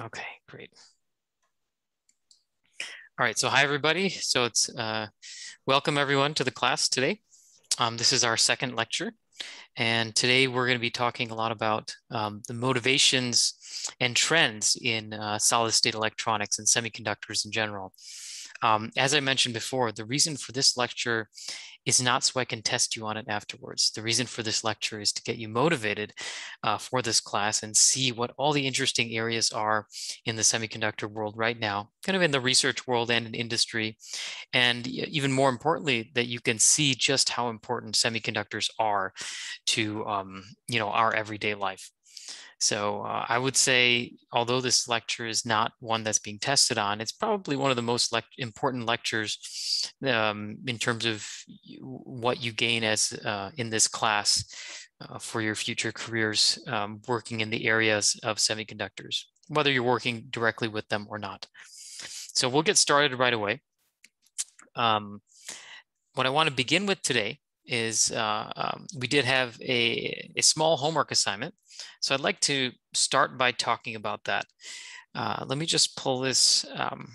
Okay, great. All right, so hi everybody. So it's uh, welcome everyone to the class today. Um, this is our second lecture. And today we're going to be talking a lot about um, the motivations and trends in uh, solid state electronics and semiconductors in general. Um, as I mentioned before, the reason for this lecture is not so I can test you on it afterwards. The reason for this lecture is to get you motivated uh, for this class and see what all the interesting areas are in the semiconductor world right now, kind of in the research world and in industry. And even more importantly, that you can see just how important semiconductors are to um, you know, our everyday life. So uh, I would say, although this lecture is not one that's being tested on, it's probably one of the most important lectures um, in terms of what you gain as uh, in this class uh, for your future careers um, working in the areas of semiconductors, whether you're working directly with them or not. So we'll get started right away. Um, what I want to begin with today is uh, um, we did have a, a small homework assignment. So I'd like to start by talking about that. Uh, let me just pull this, um,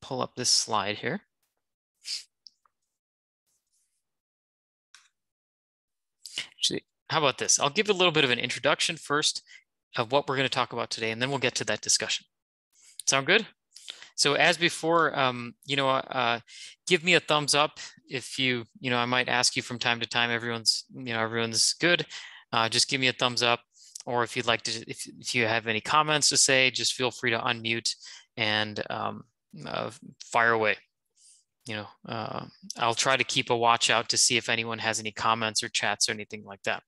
pull up this slide here. Actually, how about this? I'll give a little bit of an introduction first of what we're going to talk about today, and then we'll get to that discussion. Sound good? So as before, um, you know, uh, give me a thumbs up if you, you know, I might ask you from time to time, everyone's, you know, everyone's good. Uh, just give me a thumbs up. Or if you'd like to, if, if you have any comments to say, just feel free to unmute and um, uh, fire away. You know, uh, I'll try to keep a watch out to see if anyone has any comments or chats or anything like that.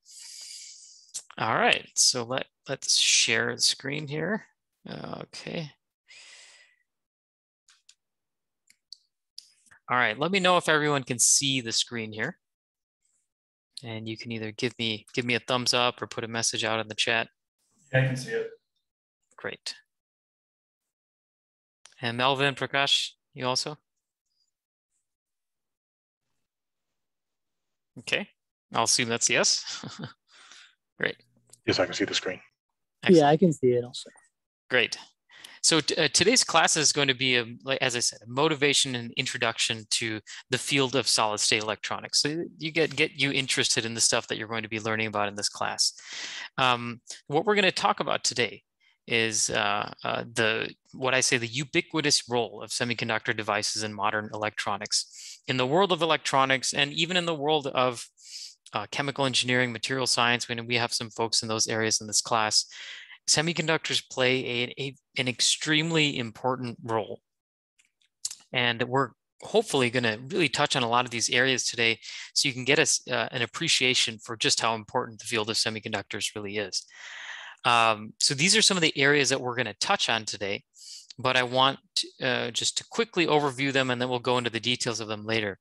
All right, so let, let's share the screen here. Okay. All right, let me know if everyone can see the screen here. And you can either give me give me a thumbs up or put a message out in the chat. Yeah, I can see it. Great. And Melvin, Prakash, you also? Okay, I'll assume that's yes. Great. Yes, I can see the screen. Excellent. Yeah, I can see it also. Great. So uh, today's class is going to be, a, as I said, a motivation and introduction to the field of solid state electronics. So you get, get you interested in the stuff that you're going to be learning about in this class. Um, what we're going to talk about today is uh, uh, the what I say the ubiquitous role of semiconductor devices in modern electronics. In the world of electronics and even in the world of uh, chemical engineering, material science, when we have some folks in those areas in this class, semiconductors play a, a, an extremely important role. And we're hopefully going to really touch on a lot of these areas today so you can get us uh, an appreciation for just how important the field of semiconductors really is. Um, so these are some of the areas that we're going to touch on today, but I want uh, just to quickly overview them and then we'll go into the details of them later.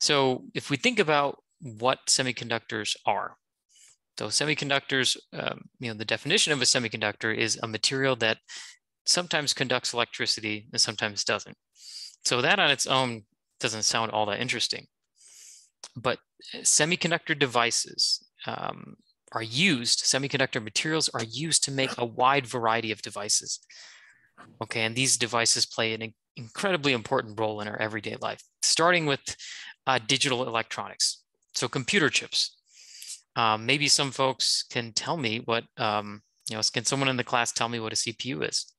So if we think about what semiconductors are, so semiconductors, um, you know, the definition of a semiconductor is a material that sometimes conducts electricity and sometimes doesn't. So that on its own doesn't sound all that interesting. But uh, semiconductor devices um, are used, semiconductor materials are used to make a wide variety of devices. Okay, and these devices play an incredibly important role in our everyday life, starting with uh, digital electronics. So computer chips, um, maybe some folks can tell me what, um, you know, can someone in the class tell me what a CPU is?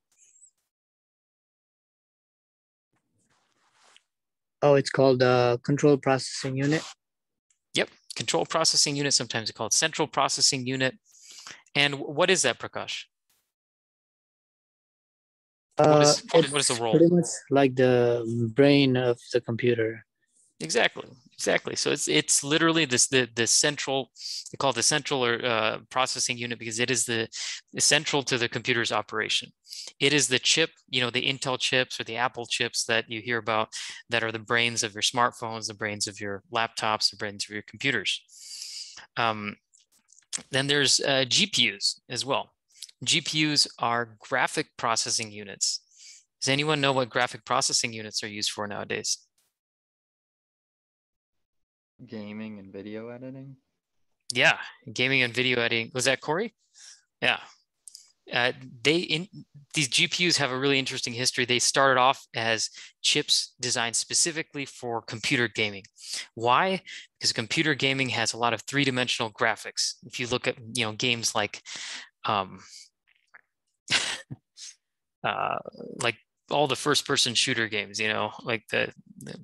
Oh, it's called a control processing unit. Yep, control processing unit. Sometimes it's called central processing unit. And what is that, Prakash? Uh, what, is, what, what is the role? Pretty much like the brain of the computer. Exactly, exactly. So it's it's literally this the the central they call it the central or uh, processing unit because it is the central to the computer's operation. It is the chip, you know, the Intel chips or the Apple chips that you hear about that are the brains of your smartphones, the brains of your laptops, the brains of your computers. Um, then there's uh, GPUs as well. GPUs are graphic processing units. Does anyone know what graphic processing units are used for nowadays? Gaming and video editing. Yeah, gaming and video editing. Was that Corey? Yeah. Uh, they in these GPUs have a really interesting history. They started off as chips designed specifically for computer gaming. Why? Because computer gaming has a lot of three-dimensional graphics. If you look at you know games like um, uh, like all the first-person shooter games, you know, like the, the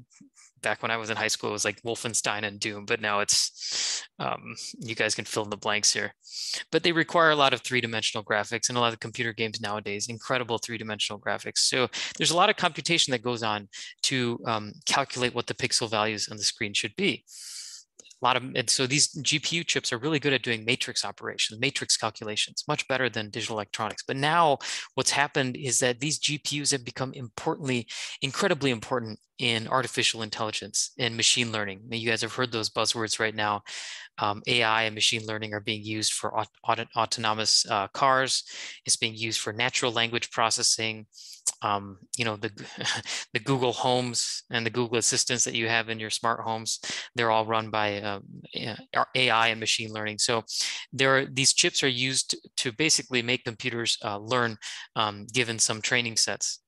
back when I was in high school, it was like Wolfenstein and Doom, but now it's, um, you guys can fill in the blanks here. But they require a lot of three-dimensional graphics and a lot of computer games nowadays, incredible three-dimensional graphics. So there's a lot of computation that goes on to um, calculate what the pixel values on the screen should be a lot of and so these gpu chips are really good at doing matrix operations matrix calculations much better than digital electronics but now what's happened is that these gpus have become importantly incredibly important in artificial intelligence and machine learning you guys have heard those buzzwords right now um, ai and machine learning are being used for aut autonomous uh, cars it's being used for natural language processing um, you know, the, the Google homes and the Google assistants that you have in your smart homes, they're all run by um, AI and machine learning. So there are, these chips are used to basically make computers uh, learn um, given some training sets.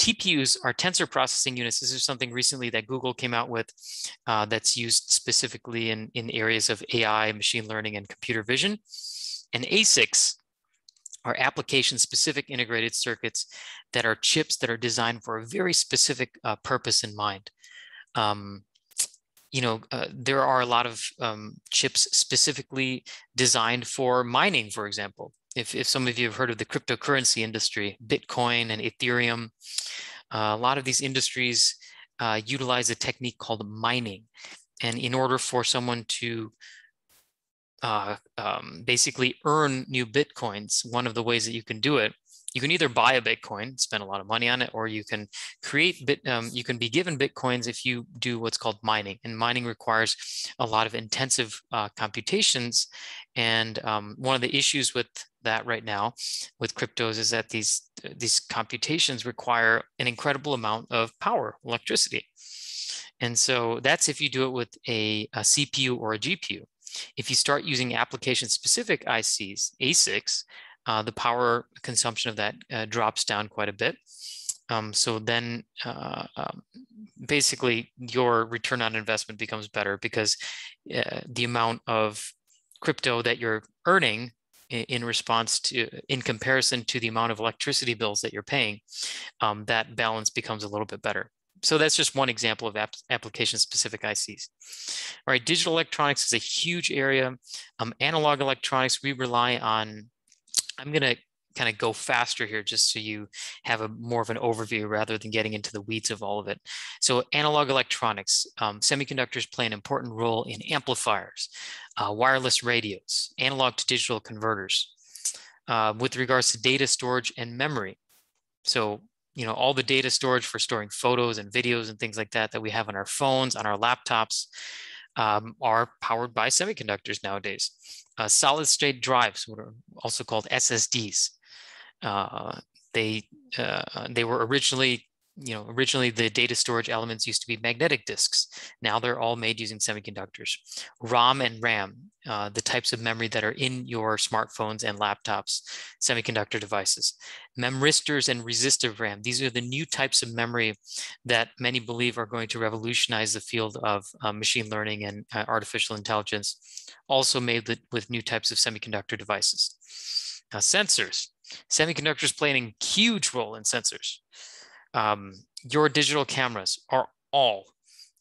TPUs are tensor processing units. This is something recently that Google came out with uh, that's used specifically in, in areas of AI, machine learning, and computer vision. And ASICs are application specific integrated circuits that are chips that are designed for a very specific uh, purpose in mind. Um, you know, uh, there are a lot of um, chips specifically designed for mining, for example. If, if some of you have heard of the cryptocurrency industry, Bitcoin and Ethereum, uh, a lot of these industries uh, utilize a technique called mining. And in order for someone to uh, um, basically earn new Bitcoins, one of the ways that you can do it, you can either buy a Bitcoin, spend a lot of money on it, or you can create bit. Um, you can be given Bitcoins if you do what's called mining, and mining requires a lot of intensive uh, computations. And um, one of the issues with that right now with cryptos is that these these computations require an incredible amount of power, electricity. And so that's if you do it with a, a CPU or a GPU. If you start using application-specific ICs, ASICs, uh, the power consumption of that uh, drops down quite a bit. Um, so then uh, um, basically your return on investment becomes better because uh, the amount of crypto that you're earning in, response to, in comparison to the amount of electricity bills that you're paying, um, that balance becomes a little bit better so that's just one example of ap application specific ICs. All right, digital electronics is a huge area. Um, analog electronics, we rely on, I'm gonna kind of go faster here just so you have a more of an overview rather than getting into the weeds of all of it. So analog electronics, um, semiconductors play an important role in amplifiers, uh, wireless radios, analog to digital converters. Uh, with regards to data storage and memory. So you know all the data storage for storing photos and videos and things like that that we have on our phones on our laptops um, are powered by semiconductors nowadays uh, solid state drives what are also called ssds they uh, they were originally you know, originally the data storage elements used to be magnetic disks. Now they're all made using semiconductors. ROM and RAM, uh, the types of memory that are in your smartphones and laptops, semiconductor devices. Memristors and resistive RAM, these are the new types of memory that many believe are going to revolutionize the field of uh, machine learning and uh, artificial intelligence, also made with, with new types of semiconductor devices. Now, sensors. Semiconductors play an huge role in sensors um, your digital cameras are all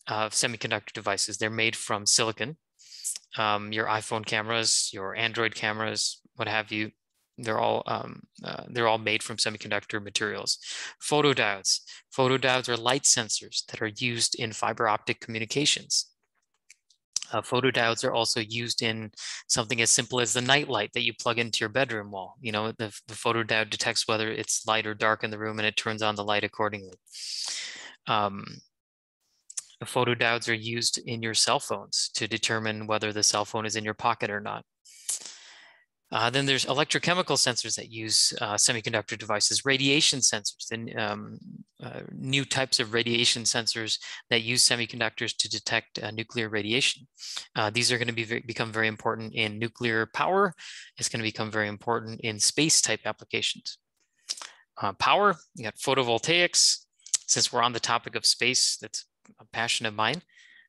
uh, semiconductor devices. They're made from silicon. Um, your iPhone cameras, your Android cameras, what have you, they're all um, uh, they're all made from semiconductor materials. Photodiodes. Photodiodes are light sensors that are used in fiber optic communications. Uh, photodiodes are also used in something as simple as the night light that you plug into your bedroom wall. You know, the, the photodiode detects whether it's light or dark in the room and it turns on the light accordingly. Um, photodiodes are used in your cell phones to determine whether the cell phone is in your pocket or not. Uh, then there's electrochemical sensors that use uh, semiconductor devices, radiation sensors, and um, uh, new types of radiation sensors that use semiconductors to detect uh, nuclear radiation. Uh, these are going to be become very important in nuclear power. It's going to become very important in space type applications. power, you got photovoltaics. Since we're on the topic of space, that's a passion of mine.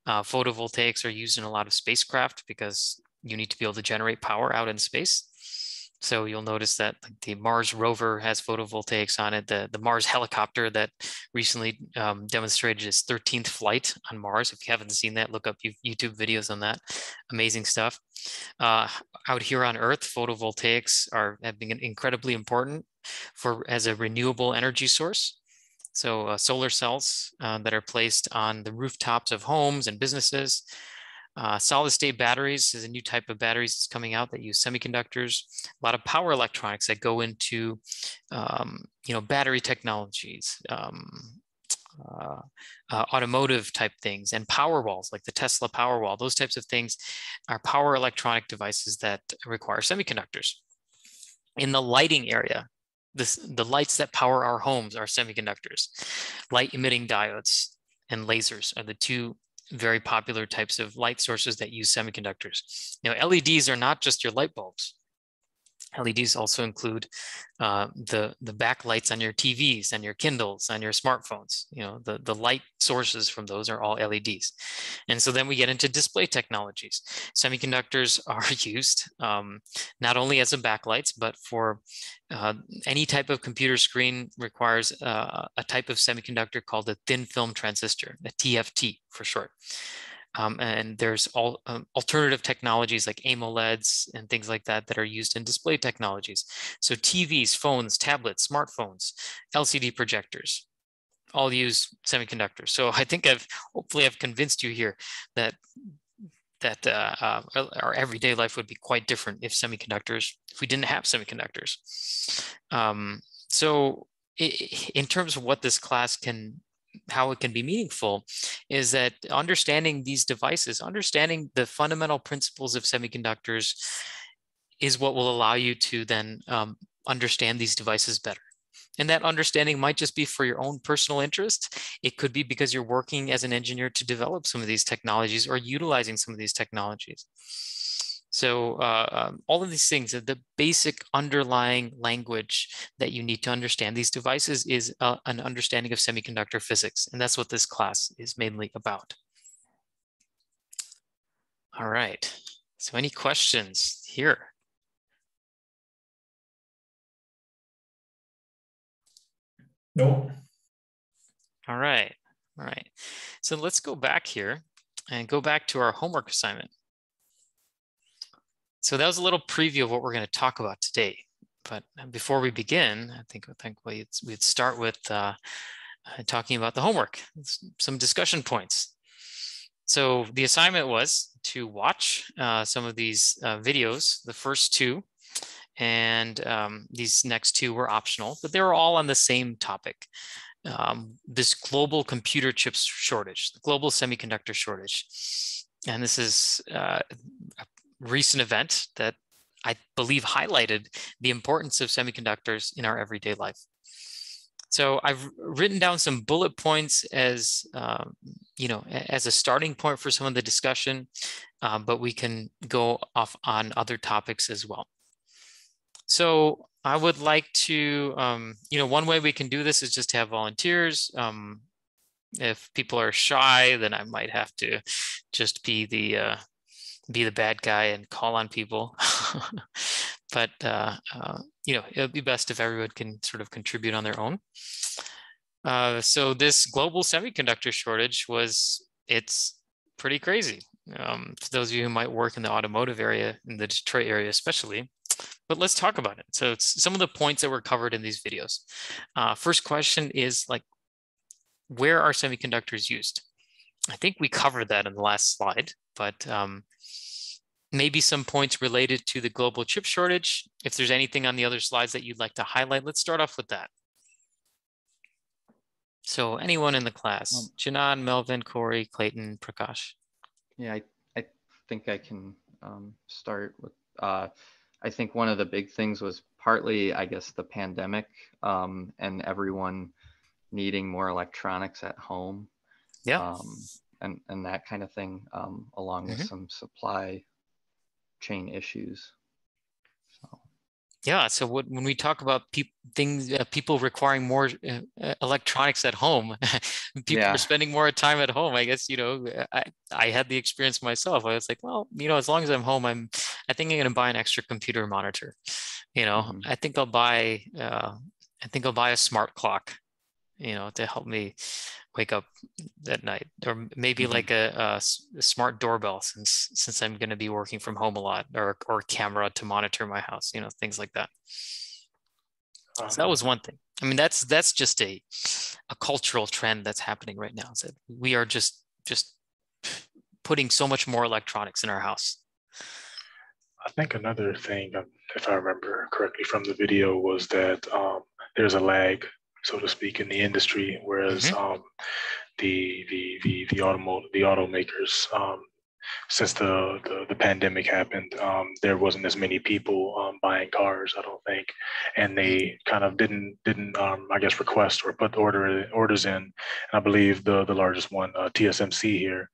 Photovoltaics are used in a lot of spacecraft because you need to be able to generate power out in space. So you'll notice that the Mars rover has photovoltaics on it. The, the Mars helicopter that recently um, demonstrated its 13th flight on Mars. If you haven't seen that, look up YouTube videos on that. Amazing stuff. Uh, out here on Earth, photovoltaics are have been incredibly important for as a renewable energy source. So uh, solar cells uh, that are placed on the rooftops of homes and businesses uh, solid state batteries is a new type of batteries that's coming out that use semiconductors. A lot of power electronics that go into, um, you know, battery technologies, um, uh, uh, automotive type things, and power walls like the Tesla Powerwall. Those types of things are power electronic devices that require semiconductors. In the lighting area, this, the lights that power our homes are semiconductors. Light emitting diodes and lasers are the two very popular types of light sources that use semiconductors. Now, LEDs are not just your light bulbs. LEDs also include uh, the the backlights on your TVs and your Kindles and your smartphones. You know, the, the light sources from those are all LEDs. And so then we get into display technologies. Semiconductors are used um, not only as a backlights, but for uh, any type of computer screen requires uh, a type of semiconductor called a thin film transistor, a TFT for short. Um, and there's all um, alternative technologies like AMOLEDs and things like that that are used in display technologies. So TVs, phones, tablets, smartphones, LCD projectors, all use semiconductors. So I think I've hopefully I've convinced you here that that uh, uh, our everyday life would be quite different if semiconductors if we didn't have semiconductors. Um, so in terms of what this class can how it can be meaningful is that understanding these devices, understanding the fundamental principles of semiconductors is what will allow you to then um, understand these devices better. And that understanding might just be for your own personal interest. It could be because you're working as an engineer to develop some of these technologies or utilizing some of these technologies. So uh, um, all of these things, the basic underlying language that you need to understand these devices is uh, an understanding of semiconductor physics. And that's what this class is mainly about. All right, so any questions here? No. All right, all right. So let's go back here and go back to our homework assignment. So that was a little preview of what we're going to talk about today. But before we begin, I think, I think we'd, we'd start with uh, uh, talking about the homework, some discussion points. So the assignment was to watch uh, some of these uh, videos, the first two, and um, these next two were optional, but they were all on the same topic. Um, this global computer chips shortage, the global semiconductor shortage. And this is uh, recent event that I believe highlighted the importance of semiconductors in our everyday life. So I've written down some bullet points as um, you know as a starting point for some of the discussion, uh, but we can go off on other topics as well. So I would like to, um, you know, one way we can do this is just to have volunteers. Um, if people are shy, then I might have to just be the uh, be the bad guy and call on people. but uh, uh, you know, it would be best if everyone can sort of contribute on their own. Uh, so this global semiconductor shortage was it's pretty crazy. Um, for those of you who might work in the automotive area, in the Detroit area especially, but let's talk about it. So some of the points that were covered in these videos. Uh, first question is like, where are semiconductors used? I think we covered that in the last slide, but um, maybe some points related to the global chip shortage. If there's anything on the other slides that you'd like to highlight, let's start off with that. So anyone in the class, um, Janan, Melvin, Corey, Clayton, Prakash. Yeah, I, I think I can um, start with, uh, I think one of the big things was partly, I guess, the pandemic um, and everyone needing more electronics at home. Yeah. Um, and, and that kind of thing, um, along with mm -hmm. some supply chain issues. So. Yeah. So what, when we talk about pe- things, uh, people requiring more uh, uh electronics at home, people yeah. are spending more time at home. I guess you know, I I had the experience myself. I was like, well, you know, as long as I'm home, I'm. I think I'm going to buy an extra computer monitor. You know, mm-hmm. I think I'll buy. Uh, I think I'll buy a smart clock. You know, to help me wake up at night or maybe mm-hmm. like a, a, smart doorbell since since i'm going to be working from home a lot or or camera to monitor my house you know things like that. So that was one thing. I mean that's that's just a a cultural trend that's happening right now is that we are just just putting so much more electronics in our house. I think another thing um, if i remember correctly from the video was that um, there's a lag so to speak, in the industry, whereas mm-hmm. um, the the the the automotive the automakers um, since the, the, the pandemic happened, um, there wasn't as many people um, buying cars, I don't think, and they kind of didn't didn't um, I guess request or put order orders in. And I believe the the largest one, uh, TSMC here,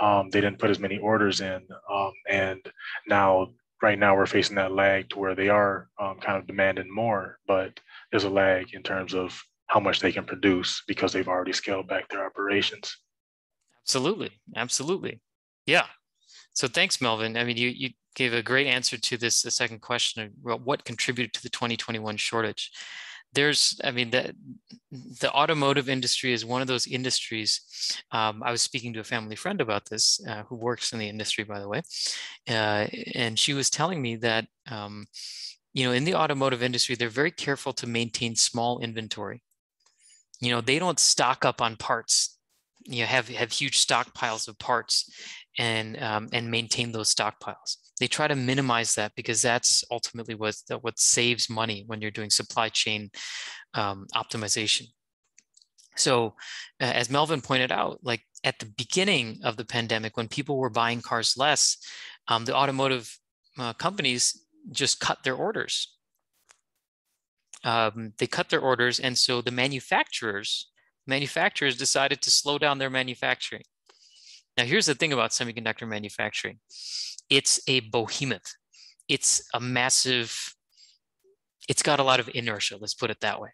um, they didn't put as many orders in, um, and now right now we're facing that lag to where they are um, kind of demanding more, but there's a lag in terms of how much they can produce because they've already scaled back their operations. Absolutely. Absolutely. Yeah. So thanks, Melvin. I mean, you, you gave a great answer to this the second question of what contributed to the 2021 shortage. There's, I mean, the, the automotive industry is one of those industries. Um, I was speaking to a family friend about this, uh, who works in the industry, by the way, uh, and she was telling me that um, you know, in the automotive industry, they're very careful to maintain small inventory. You know, they don't stock up on parts. You know, have have huge stockpiles of parts, and um, and maintain those stockpiles. They try to minimize that because that's ultimately what what saves money when you're doing supply chain um, optimization. So, uh, as Melvin pointed out, like at the beginning of the pandemic, when people were buying cars less, um, the automotive uh, companies just cut their orders. Um, they cut their orders, and so the manufacturers manufacturers decided to slow down their manufacturing. Now, here's the thing about semiconductor manufacturing: it's a behemoth. It's a massive. It's got a lot of inertia. Let's put it that way.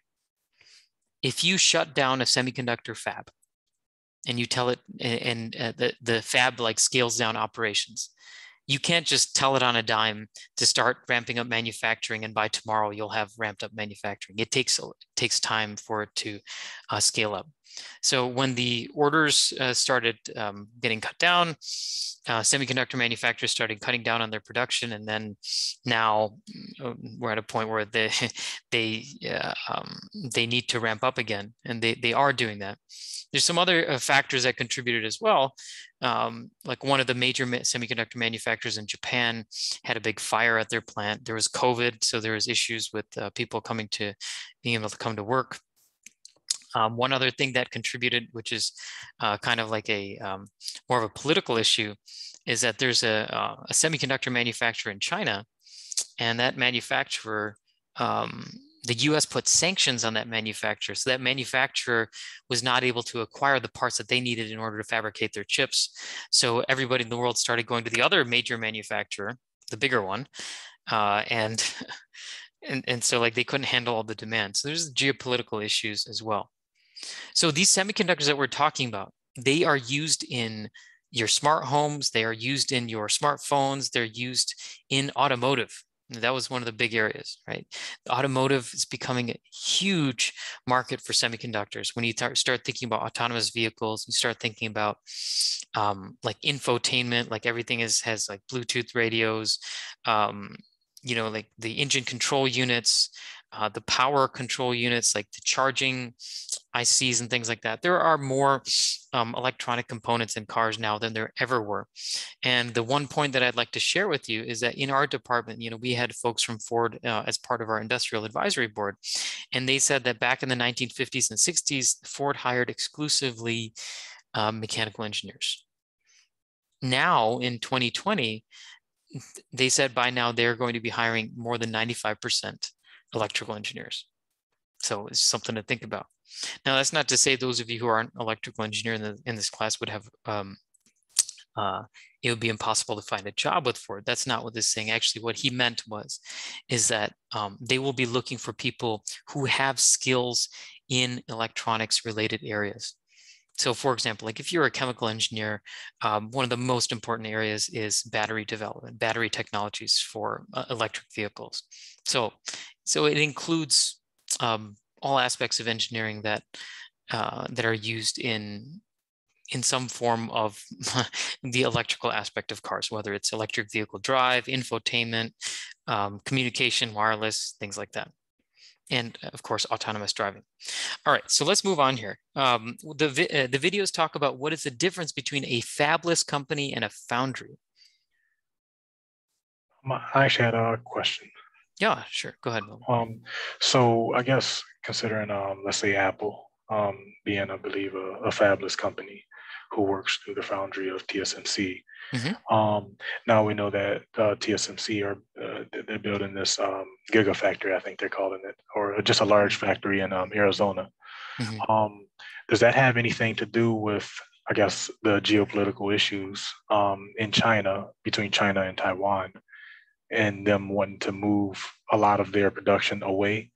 If you shut down a semiconductor fab, and you tell it, and, uh, the the fab like scales down operations, you can't just tell it on a dime to start ramping up manufacturing and by tomorrow you'll have ramped up manufacturing it takes it takes time for it to uh, scale up so when the orders uh, started um, getting cut down uh, semiconductor manufacturers started cutting down on their production and then now uh, we're at a point where they they uh, um, they need to ramp up again and they, they are doing that there's some other uh, factors that contributed as well. Um, like one of the major semiconductor manufacturers in Japan had a big fire at their plant. There was COVID, so there was issues with uh, people coming to being able to come to work. Um, one other thing that contributed, which is uh, kind of like a um, more of a political issue, is that there's a, uh, a semiconductor manufacturer in China, and that manufacturer um, the US put sanctions on that manufacturer. So that manufacturer was not able to acquire the parts that they needed in order to fabricate their chips. So everybody in the world started going to the other major manufacturer, the bigger one. Uh, and, and, and so like they couldn't handle all the demand. So there's geopolitical issues as well. So these semiconductors that we're talking about, they are used in your smart homes, they are used in your smartphones, they're used in automotive that was one of the big areas, right? Automotive is becoming a huge market for semiconductors. When you th- start thinking about autonomous vehicles, you start thinking about um, like infotainment, like everything is has like Bluetooth radios, um, you know, like the engine control units, uh, the power control units, like the charging ICs and things like that. There are more um, electronic components in cars now than there ever were. And the one point that I'd like to share with you is that in our department, you know, we had folks from Ford uh, as part of our industrial advisory board, and they said that back in the 1950s and 60s, Ford hired exclusively um, mechanical engineers. Now in 2020, they said by now they're going to be hiring more than 95% electrical engineers. So it's something to think about. Now, that's not to say those of you who aren't electrical engineer in, the, in this class would have um, uh, it would be impossible to find a job with Ford. That's not what this saying. Actually, what he meant was, is that um, they will be looking for people who have skills in electronics related areas. So for example, like if you're a chemical engineer, um, one of the most important areas is battery development, battery technologies for uh, electric vehicles. So, so it includes um, all aspects of engineering that uh, that are used in in some form of the electrical aspect of cars, whether it's electric vehicle drive, infotainment, um, communication, wireless, things like that. And of course, autonomous driving. All right, so let's move on here. Um, the, vi uh, the videos talk about what is the difference between a fabless company and a foundry. I actually had a question. Yeah, sure. Go ahead. Um, so I guess considering, um, let's say Apple um, being, I believe, a, a fabless company, who works through the foundry of TSMC. Mm-hmm. Um, now we know that uh, TSMC are uh, they're building this um, gigafactory, I think they're calling it, or just a large factory in um, Arizona. Mm-hmm. Um, does that have anything to do with, I guess, the geopolitical issues um, in China between China and Taiwan, and them wanting to move a lot of their production away?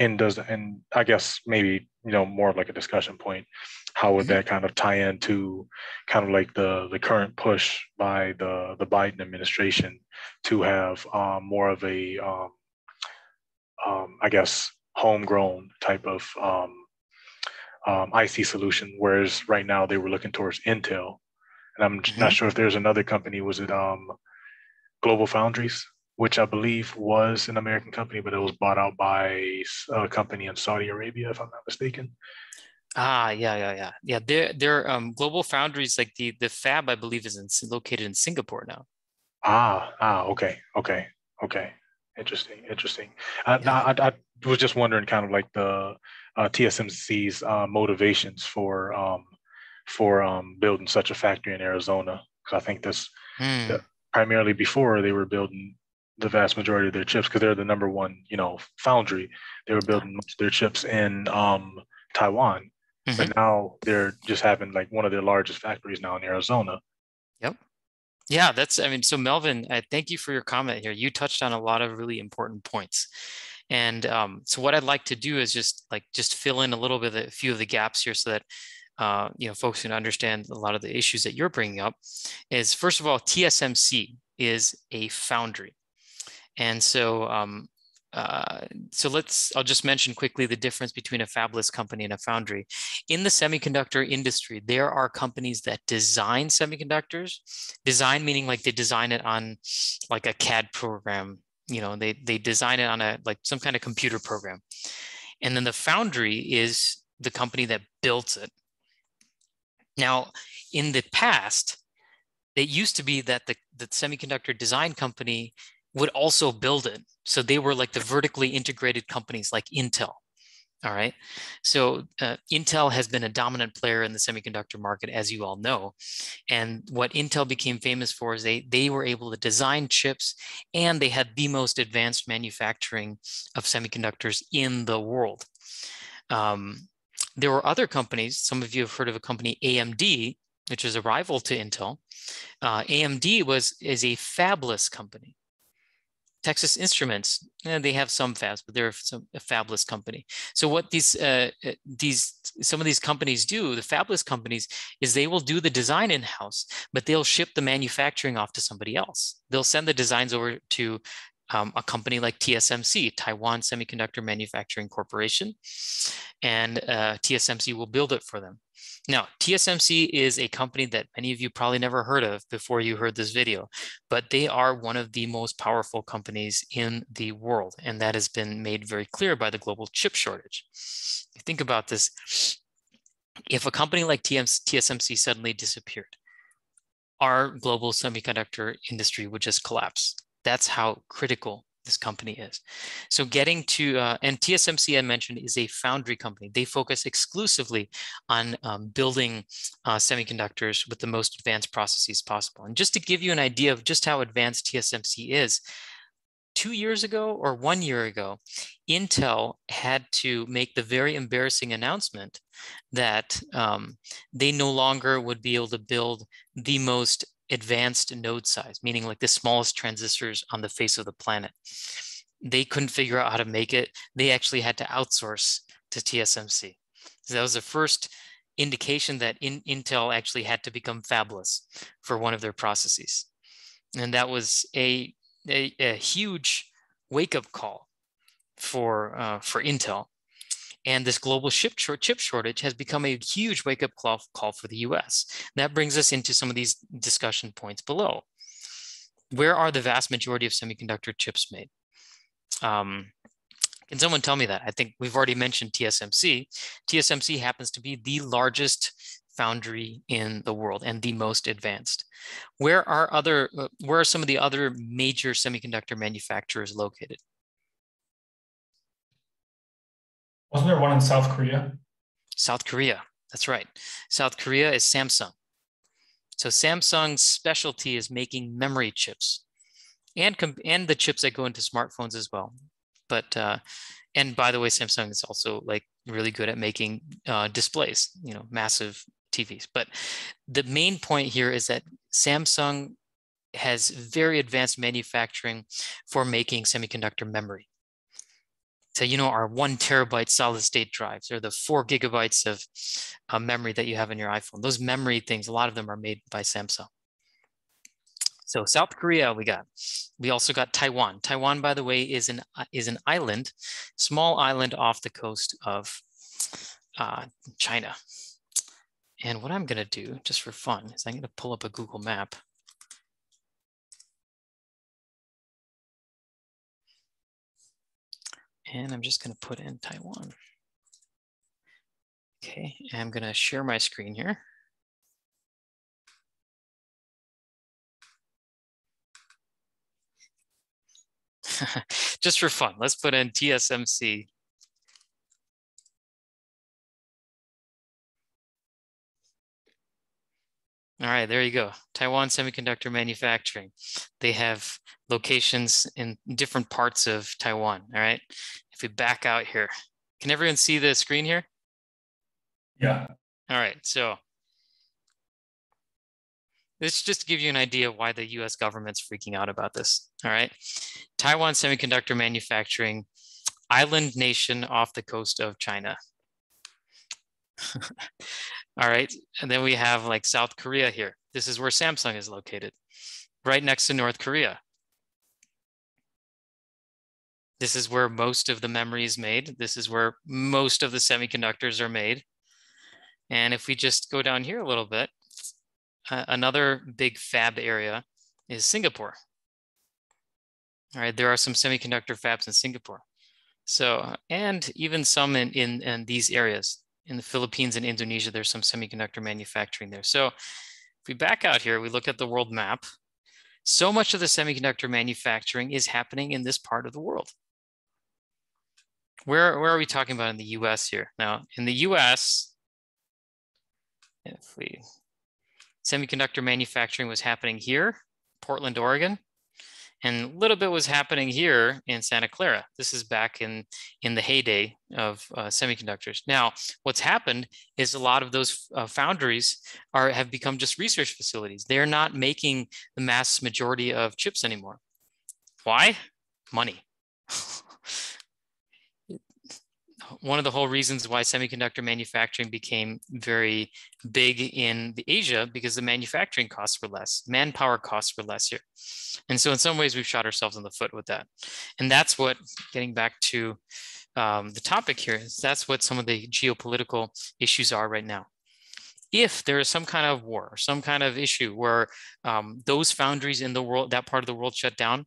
And does and I guess maybe you know more of like a discussion point how would mm-hmm. that kind of tie into kind of like the the current push by the the Biden administration to have um, more of a um, um, I guess homegrown type of um, um, IC solution, whereas right now they were looking towards Intel, and I'm mm-hmm. not sure if there's another company. Was it um, Global Foundries? Which I believe was an American company, but it was bought out by a company in Saudi Arabia, if I'm not mistaken. Ah, yeah, yeah, yeah, yeah. Their their um, global foundries, like the the fab, I believe, is in, located in Singapore now. Ah, ah, okay, okay, okay. Interesting, interesting. Uh, yeah. I, I, I was just wondering, kind of like the uh, TSMC's uh, motivations for um, for um, building such a factory in Arizona, because I think this hmm. primarily before they were building the vast majority of their chips because they're the number one, you know, foundry. They were building their chips in um, Taiwan. Mm-hmm. But now they're just having like one of their largest factories now in Arizona. Yep. Yeah, that's, I mean, so Melvin, I thank you for your comment here. You touched on a lot of really important points. And um, so what I'd like to do is just like, just fill in a little bit of a few of the gaps here so that uh, you know, folks can understand a lot of the issues that you're bringing up is first of all, TSMC is a foundry. And so um, uh, so let's, I'll just mention quickly the difference between a fabless company and a foundry. In the semiconductor industry, there are companies that design semiconductors, design meaning like they design it on like a CAD program, you know, they, they design it on a, like some kind of computer program. And then the foundry is the company that built it. Now, in the past, it used to be that the, the semiconductor design company would also build it. So they were like the vertically integrated companies like Intel. All right. So uh, Intel has been a dominant player in the semiconductor market, as you all know. And what Intel became famous for is they, they were able to design chips and they had the most advanced manufacturing of semiconductors in the world. Um, there were other companies, some of you have heard of a company, AMD, which is a rival to Intel. Uh, AMD was is a fabless company. Texas Instruments, eh, they have some fabs, but they're some, a fabless company. So what these uh, uh, these some of these companies do, the fabless companies, is they will do the design in house, but they'll ship the manufacturing off to somebody else. They'll send the designs over to um, a company like TSMC, Taiwan Semiconductor Manufacturing Corporation, and uh, TSMC will build it for them. Now, TSMC is a company that many of you probably never heard of before you heard this video, but they are one of the most powerful companies in the world, and that has been made very clear by the global chip shortage. Think about this. If a company like TSMC suddenly disappeared, our global semiconductor industry would just collapse. That's how critical this company is. So getting to, uh, and TSMC I mentioned is a foundry company. They focus exclusively on um, building uh, semiconductors with the most advanced processes possible. And just to give you an idea of just how advanced TSMC is, two years ago or one year ago, Intel had to make the very embarrassing announcement that um, they no longer would be able to build the most advanced node size, meaning like the smallest transistors on the face of the planet. They couldn't figure out how to make it. They actually had to outsource to TSMC. So that was the first indication that in, Intel actually had to become fabless for one of their processes. And that was a, a, a huge wake up call for, uh, for Intel. And this global chip, short, chip shortage has become a huge wake up call, call for the US. That brings us into some of these discussion points below. Where are the vast majority of semiconductor chips made? Um, can someone tell me that? I think we've already mentioned TSMC. TSMC happens to be the largest foundry in the world and the most advanced. Where are other, uh, where are some of the other major semiconductor manufacturers located? Wasn't there one in South Korea? South Korea, that's right. South Korea is Samsung. So Samsung's specialty is making memory chips and, and the chips that go into smartphones as well. But, uh, and by the way, Samsung is also like really good at making uh, displays, you know, massive TVs. But the main point here is that Samsung has very advanced manufacturing for making semiconductor memory. So, you know, our one terabyte solid state drives or the four gigabytes of uh, memory that you have in your iPhone. Those memory things, a lot of them are made by Samsung. So South Korea, we got. We also got Taiwan. Taiwan, by the way, is an uh, is an island, small island off the coast of uh, China. And what I'm going to do, just for fun, is I'm going to pull up a Google map. And I'm just going to put in Taiwan. Okay, I'm going to share my screen here. just for fun, let's put in TSMC. All right, there you go. Taiwan Semiconductor Manufacturing. They have locations in different parts of Taiwan. All right. If we back out here, can everyone see the screen here? Yeah. All right. So this just to give you an idea of why the US government's freaking out about this. All right. Taiwan Semiconductor Manufacturing, island nation off the coast of China. All right. And then we have like South Korea here. This is where Samsung is located, right next to North Korea. This is where most of the memory is made. This is where most of the semiconductors are made. And if we just go down here a little bit, uh, another big fab area is Singapore. All right, there are some semiconductor fabs in Singapore. So, and even some in, in, in these areas, in the Philippines and Indonesia, there's some semiconductor manufacturing there. So if we back out here, we look at the world map, so much of the semiconductor manufacturing is happening in this part of the world where, where are we talking about in the US here? Now, in the US, if we, semiconductor manufacturing was happening here, Portland, Oregon, and a little bit was happening here in Santa Clara. This is back in, in the heyday of uh, semiconductors. Now, what's happened is a lot of those uh, foundries are have become just research facilities. They're not making the mass majority of chips anymore. Why? Money. one of the whole reasons why semiconductor manufacturing became very big in the Asia because the manufacturing costs were less, manpower costs were less here. And so in some ways we've shot ourselves in the foot with that. And that's what, getting back to um, the topic here, is that's what some of the geopolitical issues are right now. If there is some kind of war, some kind of issue where um, those foundries in the world, that part of the world shut down,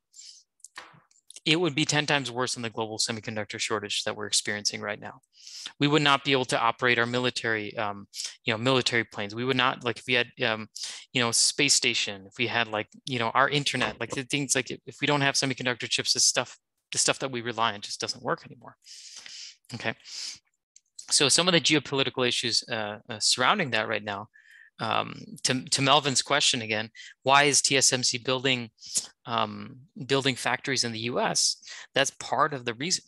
it would be 10 times worse than the global semiconductor shortage that we're experiencing right now. We would not be able to operate our military, um, you know, military planes. We would not like if we had, um, you know, space station. If we had like, you know, our internet, like the things like if we don't have semiconductor chips, the stuff, the stuff that we rely on just doesn't work anymore. Okay. So some of the geopolitical issues uh, uh, surrounding that right now um, to, to Melvin's question again, why is TSMC building um, building factories in the U.S.? That's part of the reason.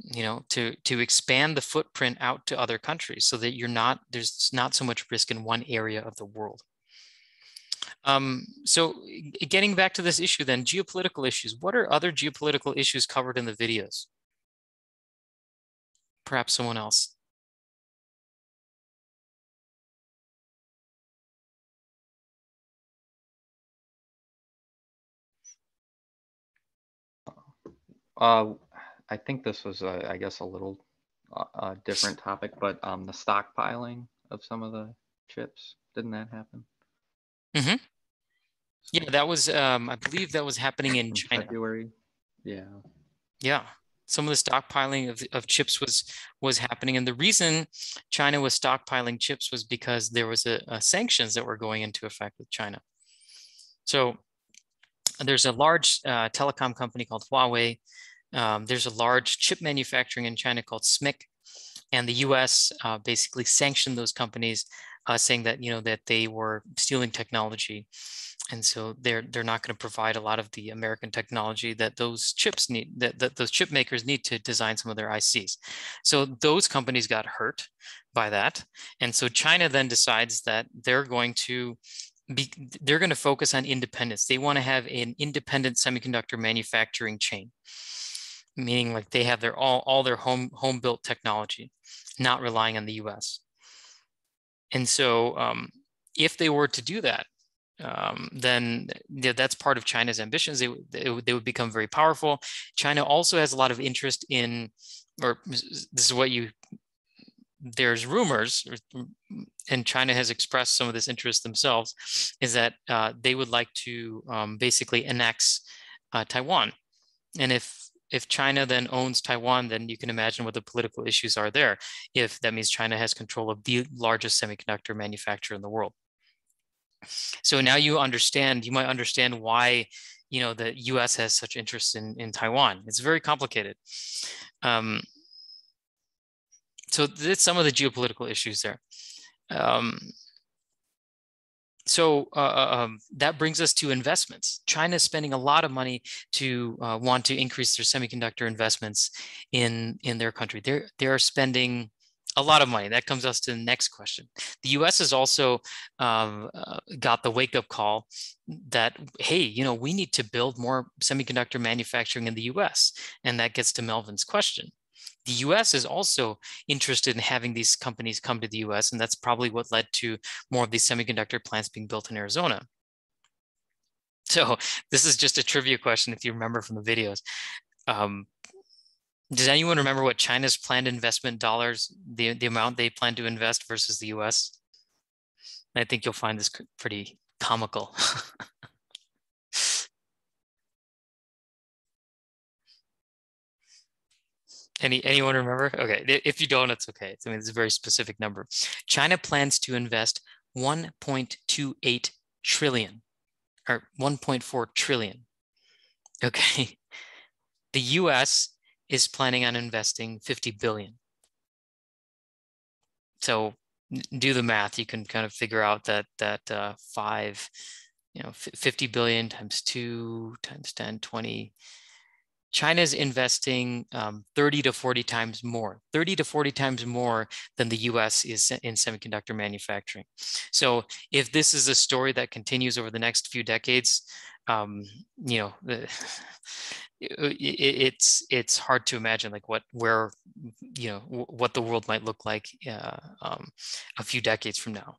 You know, to to expand the footprint out to other countries, so that you're not there's not so much risk in one area of the world. Um, so getting back to this issue then, geopolitical issues. What are other geopolitical issues covered in the videos? Perhaps someone else. Uh, I think this was, uh, I guess, a little uh, uh, different topic, but um, the stockpiling of some of the chips, didn't that happen? Mm-hmm. Yeah, that was, um, I believe that was happening in, in China. February. Yeah. Yeah. Some of the stockpiling of, of chips was was happening, and the reason China was stockpiling chips was because there was a, a sanctions that were going into effect with China. So there's a large uh, telecom company called Huawei um, there's a large chip manufacturing in China called SMIC, and the U.S. Uh, basically sanctioned those companies, uh, saying that you know that they were stealing technology, and so they're they're not going to provide a lot of the American technology that those chips need, that, that those chip makers need to design some of their ICs. So those companies got hurt by that, and so China then decides that they're going to be, they're going to focus on independence. They want to have an independent semiconductor manufacturing chain meaning like they have their all, all their home home built technology, not relying on the US. And so um, if they were to do that, um, then yeah, that's part of China's ambitions. They, they, they would become very powerful. China also has a lot of interest in, or this is what you, there's rumors, and China has expressed some of this interest themselves, is that uh, they would like to um, basically annex uh, Taiwan. And if if China then owns Taiwan, then you can imagine what the political issues are there. If that means China has control of the largest semiconductor manufacturer in the world. So now you understand, you might understand why, you know, the US has such interest in, in Taiwan. It's very complicated. Um, so that's some of the geopolitical issues there. Um, so uh, uh, um, that brings us to investments. China is spending a lot of money to uh, want to increase their semiconductor investments in in their country. They're they're spending a lot of money. That comes us to the next question. The U.S. has also um, uh, got the wake up call that hey, you know, we need to build more semiconductor manufacturing in the U.S. And that gets to Melvin's question the US is also interested in having these companies come to the US, and that's probably what led to more of these semiconductor plants being built in Arizona. So this is just a trivia question if you remember from the videos. Um, does anyone remember what China's planned investment dollars, the, the amount they plan to invest versus the US? I think you'll find this pretty comical. Any anyone remember? Okay, if you don't, it's okay. I mean, it's a very specific number. China plans to invest 1.28 trillion or 1.4 trillion. Okay. The US is planning on investing 50 billion. So do the math. You can kind of figure out that that uh, five, you know, 50 billion times two times 10, 20, China is investing um, 30 to 40 times more, 30 to 40 times more than the US is in semiconductor manufacturing. So if this is a story that continues over the next few decades, um, you know, it, it's it's hard to imagine like what where you know what the world might look like uh, um, a few decades from now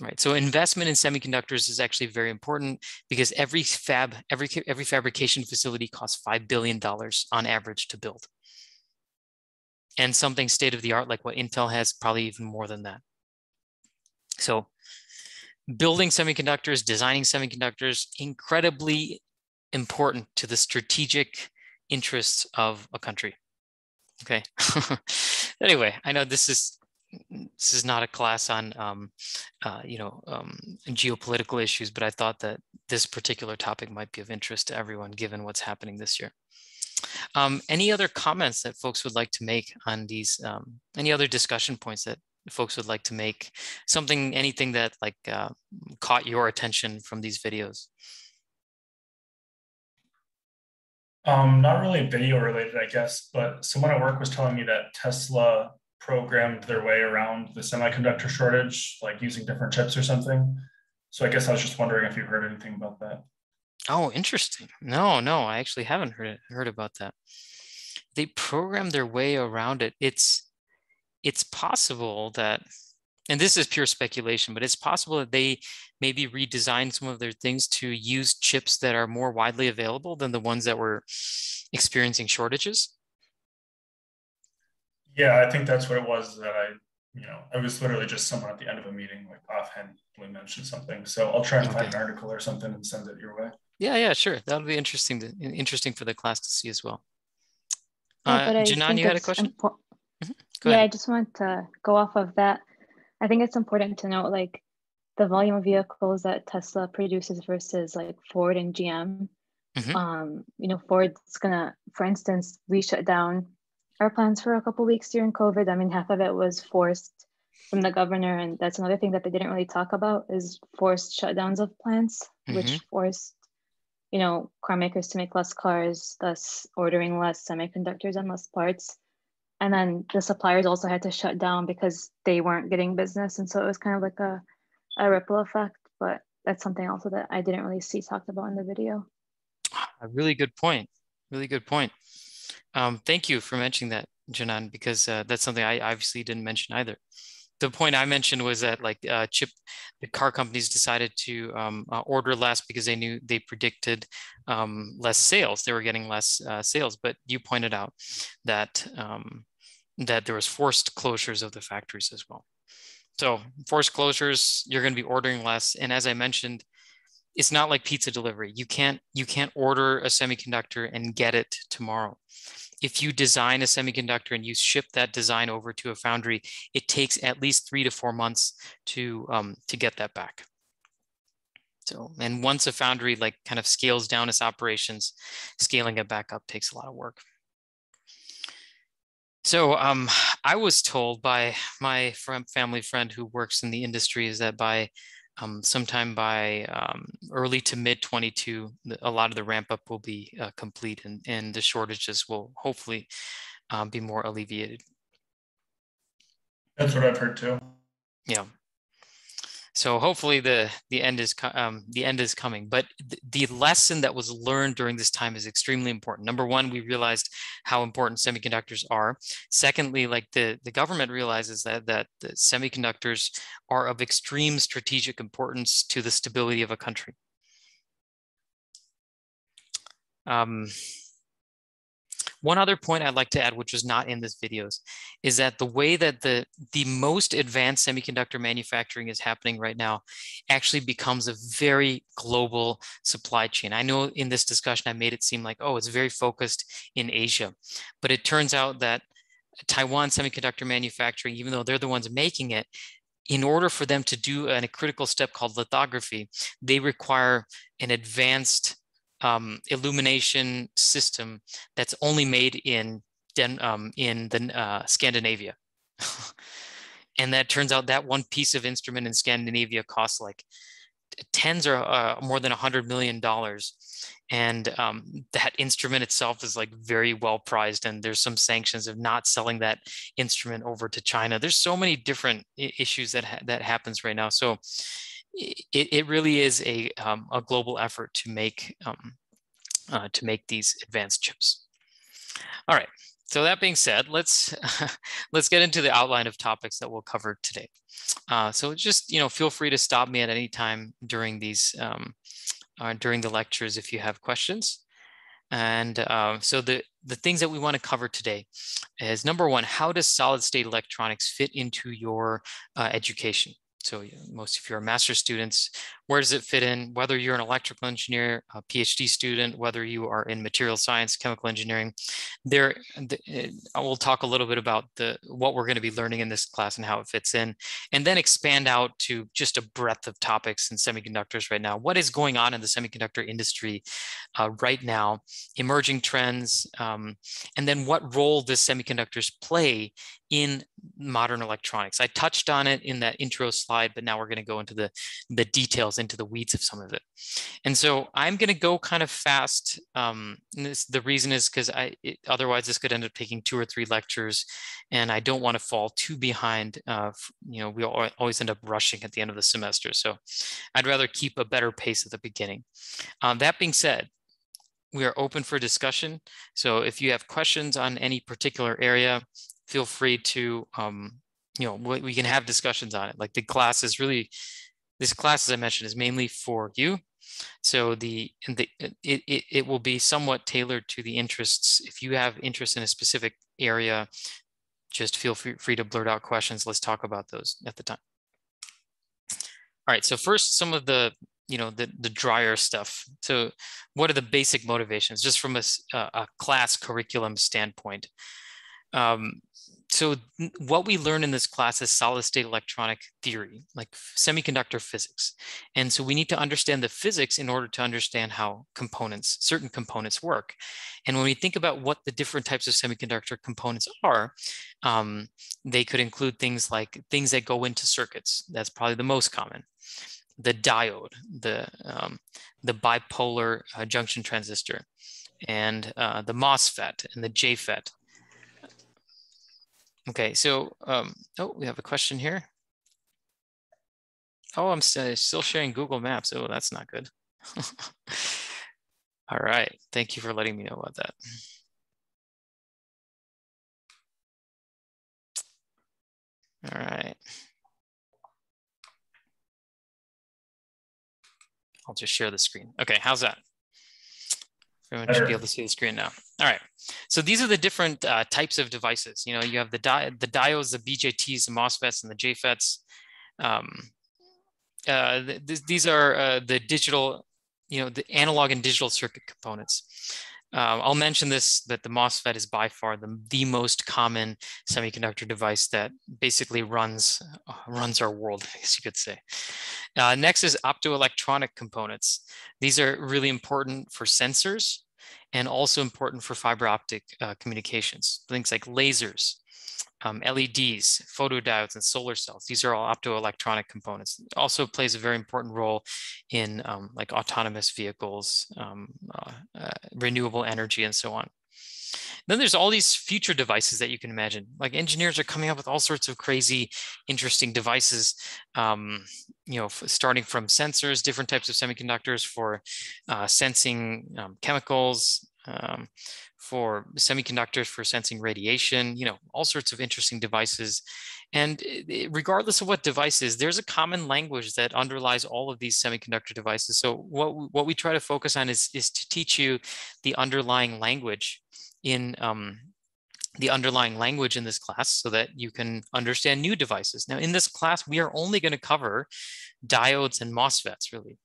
right? So investment in semiconductors is actually very important because every fab, every, every fabrication facility costs $5 billion on average to build. And something state of the art like what Intel has, probably even more than that. So building semiconductors, designing semiconductors, incredibly important to the strategic interests of a country. Okay. anyway, I know this is this is not a class on um, uh, you know um, geopolitical issues, but I thought that this particular topic might be of interest to everyone given what's happening this year. Um, any other comments that folks would like to make on these? Um, any other discussion points that folks would like to make? Something, anything that like uh, caught your attention from these videos? Um, not really video related, I guess, but someone at work was telling me that Tesla programmed their way around the semiconductor shortage, like using different chips or something. So I guess I was just wondering if you heard anything about that. Oh, interesting. No, no, I actually haven't heard it, heard about that. They program their way around it. It's it's possible that and this is pure speculation, but it's possible that they maybe redesigned some of their things to use chips that are more widely available than the ones that were experiencing shortages. Yeah, I think that's what it was that I, you know, I was literally just someone at the end of a meeting, like offhandedly mentioned something. So I'll try and okay. find an article or something and send it your way. Yeah, yeah, sure. That'll be interesting to interesting for the class to see as well. Yeah, uh, Janan, you had a question? Mm-hmm. Yeah, ahead. I just want to go off of that. I think it's important to note like the volume of vehicles that Tesla produces versus like Ford and GM. Mm-hmm. Um, you know, Ford's gonna, for instance, we shut down our plans for a couple weeks during COVID. I mean, half of it was forced from the governor, and that's another thing that they didn't really talk about is forced shutdowns of plants, mm-hmm. which forced, you know, car makers to make less cars, thus ordering less semiconductors and less parts. And then the suppliers also had to shut down because they weren't getting business, and so it was kind of like a, a ripple effect. But that's something also that I didn't really see talked about in the video. A really good point. Really good point. Um, thank you for mentioning that, Janan, because uh, that's something I obviously didn't mention either. The point I mentioned was that like uh, chip, the car companies decided to um, uh, order less because they knew they predicted um, less sales. They were getting less uh, sales, but you pointed out that um, that there was forced closures of the factories as well. So forced closures, you're going to be ordering less, and as I mentioned, it's not like pizza delivery. You can't you can't order a semiconductor and get it tomorrow if you design a semiconductor and you ship that design over to a foundry, it takes at least three to four months to, um, to get that back. So, and once a foundry like kind of scales down its operations, scaling it back up takes a lot of work. So um, I was told by my family friend who works in the industry is that by um, sometime by um, early to mid 22, a lot of the ramp up will be uh, complete and, and the shortages will hopefully um, be more alleviated. That's what I've heard too. Yeah so hopefully the the end is um, the end is coming but th- the lesson that was learned during this time is extremely important. Number one we realized how important semiconductors are. Secondly like the the government realizes that that the semiconductors are of extreme strategic importance to the stability of a country. Um, one other point I'd like to add, which was not in this videos, is that the way that the, the most advanced semiconductor manufacturing is happening right now actually becomes a very global supply chain. I know in this discussion, I made it seem like, oh, it's very focused in Asia, but it turns out that Taiwan semiconductor manufacturing, even though they're the ones making it, in order for them to do a critical step called lithography, they require an advanced um, illumination system that's only made in Den, um, in the uh, Scandinavia. and that turns out that one piece of instrument in Scandinavia costs like tens or uh, more than a hundred million dollars. And um, that instrument itself is like very well prized and there's some sanctions of not selling that instrument over to china. There's so many different issues that ha- that happens right now. So it, it really is a, um, a global effort to make um, uh, to make these advanced chips. All right. So that being said, let's let's get into the outline of topics that we'll cover today. Uh, so just you know, feel free to stop me at any time during these um, uh, during the lectures if you have questions. And uh, so the the things that we want to cover today is number one, how does solid state electronics fit into your uh, education? So most of your master students, where does it fit in? Whether you're an electrical engineer, a PhD student, whether you are in material science, chemical engineering, there, eh, I will talk a little bit about the what we're going to be learning in this class and how it fits in, and then expand out to just a breadth of topics in semiconductors right now. What is going on in the semiconductor industry uh, right now? Emerging trends, um, and then what role does semiconductors play in modern electronics? I touched on it in that intro slide, but now we're going to go into the the details details into the weeds of some of it. And so I'm going to go kind of fast. Um, this, the reason is because I it, otherwise this could end up taking two or three lectures, and I don't want to fall too behind. Uh, you know, we always end up rushing at the end of the semester, so I'd rather keep a better pace at the beginning. Um, that being said, we are open for discussion. So if you have questions on any particular area, feel free to, um, you know, we, can have discussions on it. Like the class is really, this class, as I mentioned, is mainly for you. So the, the it, it, it will be somewhat tailored to the interests. If you have interest in a specific area, just feel free, free to blurt out questions. Let's talk about those at the time. All right, so first, some of the you know the the drier stuff so what are the basic motivations just from a, a class curriculum standpoint um, so what we learn in this class is solid state electronic theory like semiconductor physics. And so we need to understand the physics in order to understand how components certain components work. And when we think about what the different types of semiconductor components are um, they could include things like things that go into circuits. That's probably the most common. The diode, the, um, the bipolar uh, junction transistor, and uh, the MOSFET and the JFET. Okay, so, um, oh, we have a question here. Oh, I'm still sharing Google Maps. Oh, that's not good. All right, thank you for letting me know about that. All right. I'll just share the screen. Okay, how's that? Everyone should be able to see the screen now. All right. So these are the different uh, types of devices. You know, you have the di the diodes, the BJTs, the MOSFETs, and the JFETs. Um, uh, th these are uh, the digital, you know, the analog and digital circuit components. Uh, I'll mention this, that the MOSFET is by far the, the most common semiconductor device that basically runs, uh, runs our world, I guess you could say. Uh, next is optoelectronic components. These are really important for sensors and also important for fiber optic uh, communications. Things like lasers, um, LEDs, photodiodes, and solar cells. These are all optoelectronic components. It also plays a very important role in um, like autonomous vehicles, um, uh, uh, renewable energy, and so on. Then there's all these future devices that you can imagine. Like engineers are coming up with all sorts of crazy, interesting devices. Um, you know, starting from sensors, different types of semiconductors for uh, sensing um, chemicals, um, for semiconductors for sensing radiation, you know, all sorts of interesting devices. And regardless of what device is, there's a common language that underlies all of these semiconductor devices. So what, what we try to focus on is, is to teach you the underlying language in um, the underlying language in this class so that you can understand new devices. Now in this class, we are only going to cover diodes and MOSFETs really.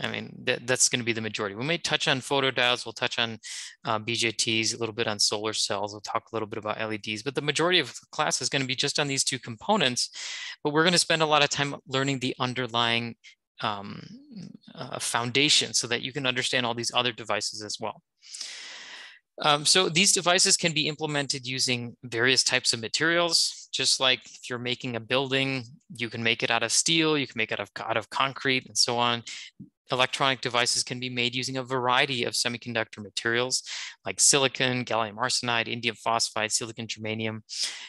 I mean, that, that's going to be the majority. We may touch on photodiodes, we'll touch on uh, BJTs, a little bit on solar cells, we'll talk a little bit about LEDs, but the majority of the class is going to be just on these two components. But we're going to spend a lot of time learning the underlying um, uh, foundation so that you can understand all these other devices as well. Um, so these devices can be implemented using various types of materials, just like if you're making a building, you can make it out of steel, you can make it out of, out of concrete and so on electronic devices can be made using a variety of semiconductor materials like silicon, gallium arsenide, indium phosphide, silicon germanium.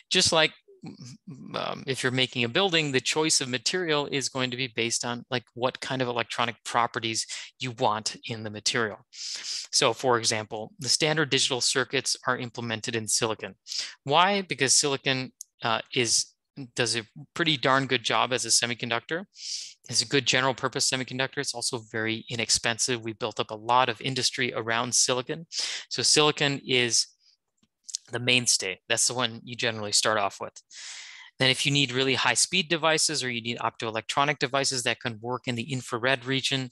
Just like um, if you're making a building, the choice of material is going to be based on like what kind of electronic properties you want in the material. So for example, the standard digital circuits are implemented in silicon. Why? Because silicon uh, is does a pretty darn good job as a semiconductor. It's a good general purpose semiconductor. It's also very inexpensive. We built up a lot of industry around silicon. So silicon is the mainstay. That's the one you generally start off with. Then if you need really high speed devices or you need optoelectronic devices that can work in the infrared region,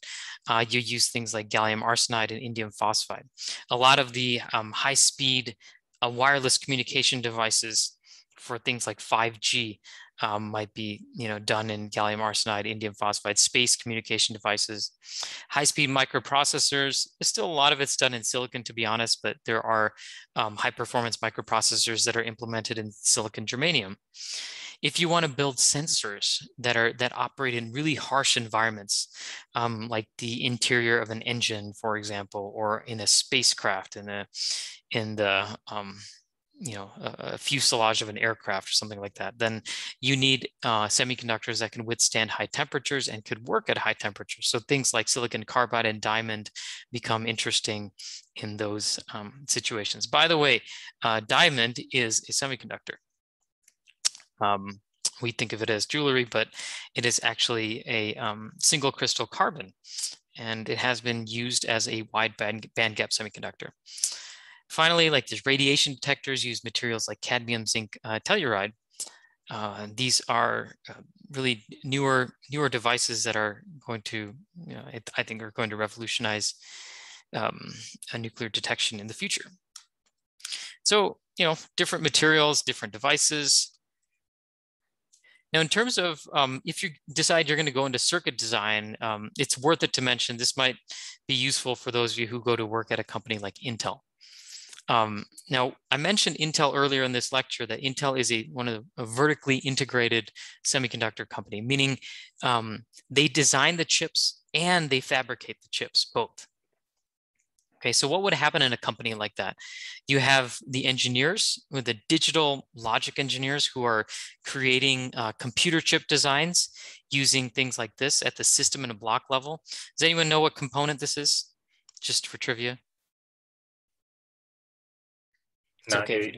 uh, you use things like gallium arsenide and indium phosphide. A lot of the um, high speed uh, wireless communication devices for things like 5G um, might be you know done in gallium arsenide, indium phosphide, space communication devices, high-speed microprocessors. Still, a lot of it's done in silicon, to be honest, but there are um, high-performance microprocessors that are implemented in silicon germanium. if you want to build sensors that are that operate in really harsh environments, um, like the interior of an engine, for example, or in a spacecraft in a in the um, you know a, a, fuselage of an aircraft or something like that, then you need uh, semiconductors that can withstand high temperatures and could work at high temperatures. So things like silicon carbide and diamond become interesting in those um, situations. By the way, uh, diamond is a semiconductor. Um, we think of it as jewelry, but it is actually a um, single crystal carbon, and it has been used as a wide band, band gap semiconductor. Finally, like there's radiation detectors use materials like cadmium zinc uh, telluride. Uh, these are uh, really newer newer devices that are going to, you know, I, I think are going to revolutionize um, nuclear detection in the future. So, you know, different materials, different devices, now, in terms of um, if you decide you're going to go into circuit design, um, it's worth it to mention this might be useful for those of you who go to work at a company like Intel. Um, now, I mentioned Intel earlier in this lecture that Intel is a one of the, a vertically integrated semiconductor company, meaning um, they design the chips and they fabricate the chips both. Okay, so what would happen in a company like that? You have the engineers, with the digital logic engineers who are creating uh, computer chip designs using things like this at the system and a block level. Does anyone know what component this is? Just for trivia. It's Not okay.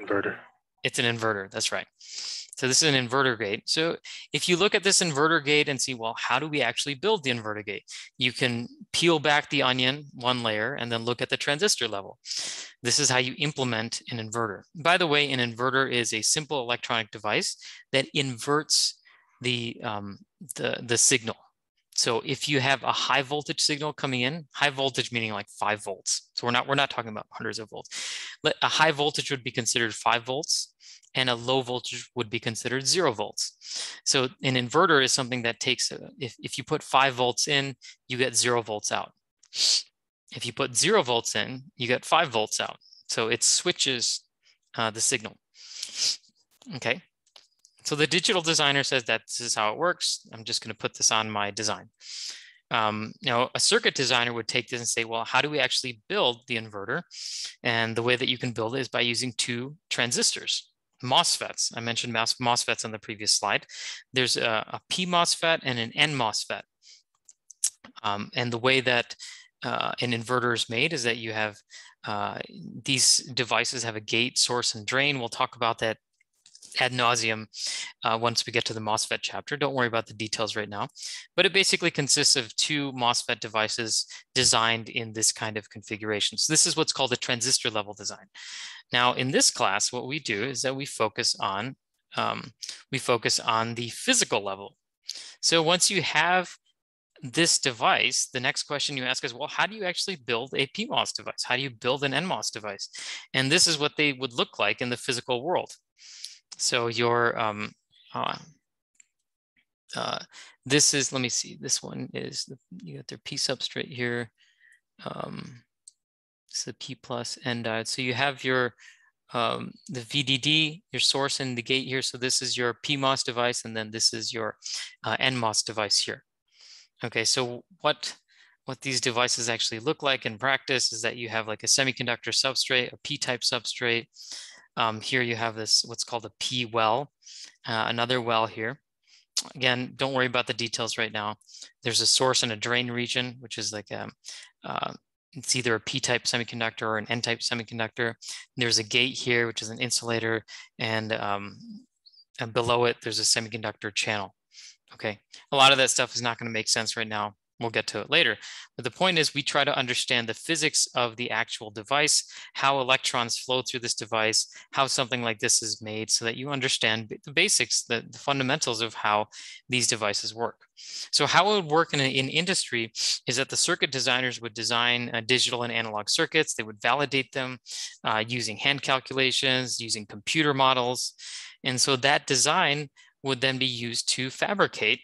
Inverter. It's an inverter, that's right. So this is an inverter gate. So if you look at this inverter gate and see, well, how do we actually build the inverter gate? You can peel back the onion one layer and then look at the transistor level. This is how you implement an inverter. By the way, an inverter is a simple electronic device that inverts the, um, the, the signal. So if you have a high voltage signal coming in, high voltage meaning like five volts. So we're not we're not talking about hundreds of volts. A high voltage would be considered five volts and a low voltage would be considered zero volts. So an inverter is something that takes, if, if you put five volts in, you get zero volts out. If you put zero volts in, you get five volts out. So it switches uh, the signal. Okay. So the digital designer says that this is how it works. I'm just going to put this on my design. Um, now, a circuit designer would take this and say, well, how do we actually build the inverter? And the way that you can build it is by using two transistors. MOSFETs. I mentioned MOSFETs on the previous slide. There's a, a P MOSFET and an N MOSFET. Um, and the way that uh, an inverter is made is that you have uh, these devices have a gate, source, and drain. We'll talk about that ad nauseum uh, once we get to the MOSFET chapter. Don't worry about the details right now. But it basically consists of two MOSFET devices designed in this kind of configuration. So this is what's called a transistor level design. Now in this class, what we do is that we focus on um, we focus on the physical level. So once you have this device, the next question you ask is, well, how do you actually build a PMOS device? How do you build an NMOS device? And this is what they would look like in the physical world. So your, um, uh, uh, this is, let me see, this one is, the, you got their P substrate here. Um, it's the P plus N diode. So you have your, um, the VDD, your source and the gate here. So this is your PMOS device, and then this is your uh, NMOS device here. Okay, so what what these devices actually look like in practice is that you have like a semiconductor substrate, a P-type substrate, um, here you have this, what's called a P well, uh, another well here. Again, don't worry about the details right now. There's a source and a drain region, which is like a, um, uh, it's either a P-type semiconductor or an N-type semiconductor. There's a gate here, which is an insulator, and, um, and below it, there's a semiconductor channel. Okay, a lot of that stuff is not going to make sense right now. We'll get to it later. But the point is we try to understand the physics of the actual device, how electrons flow through this device, how something like this is made so that you understand the basics, the, the fundamentals of how these devices work. So how it would work in, in industry is that the circuit designers would design uh, digital and analog circuits. They would validate them uh, using hand calculations, using computer models. And so that design would then be used to fabricate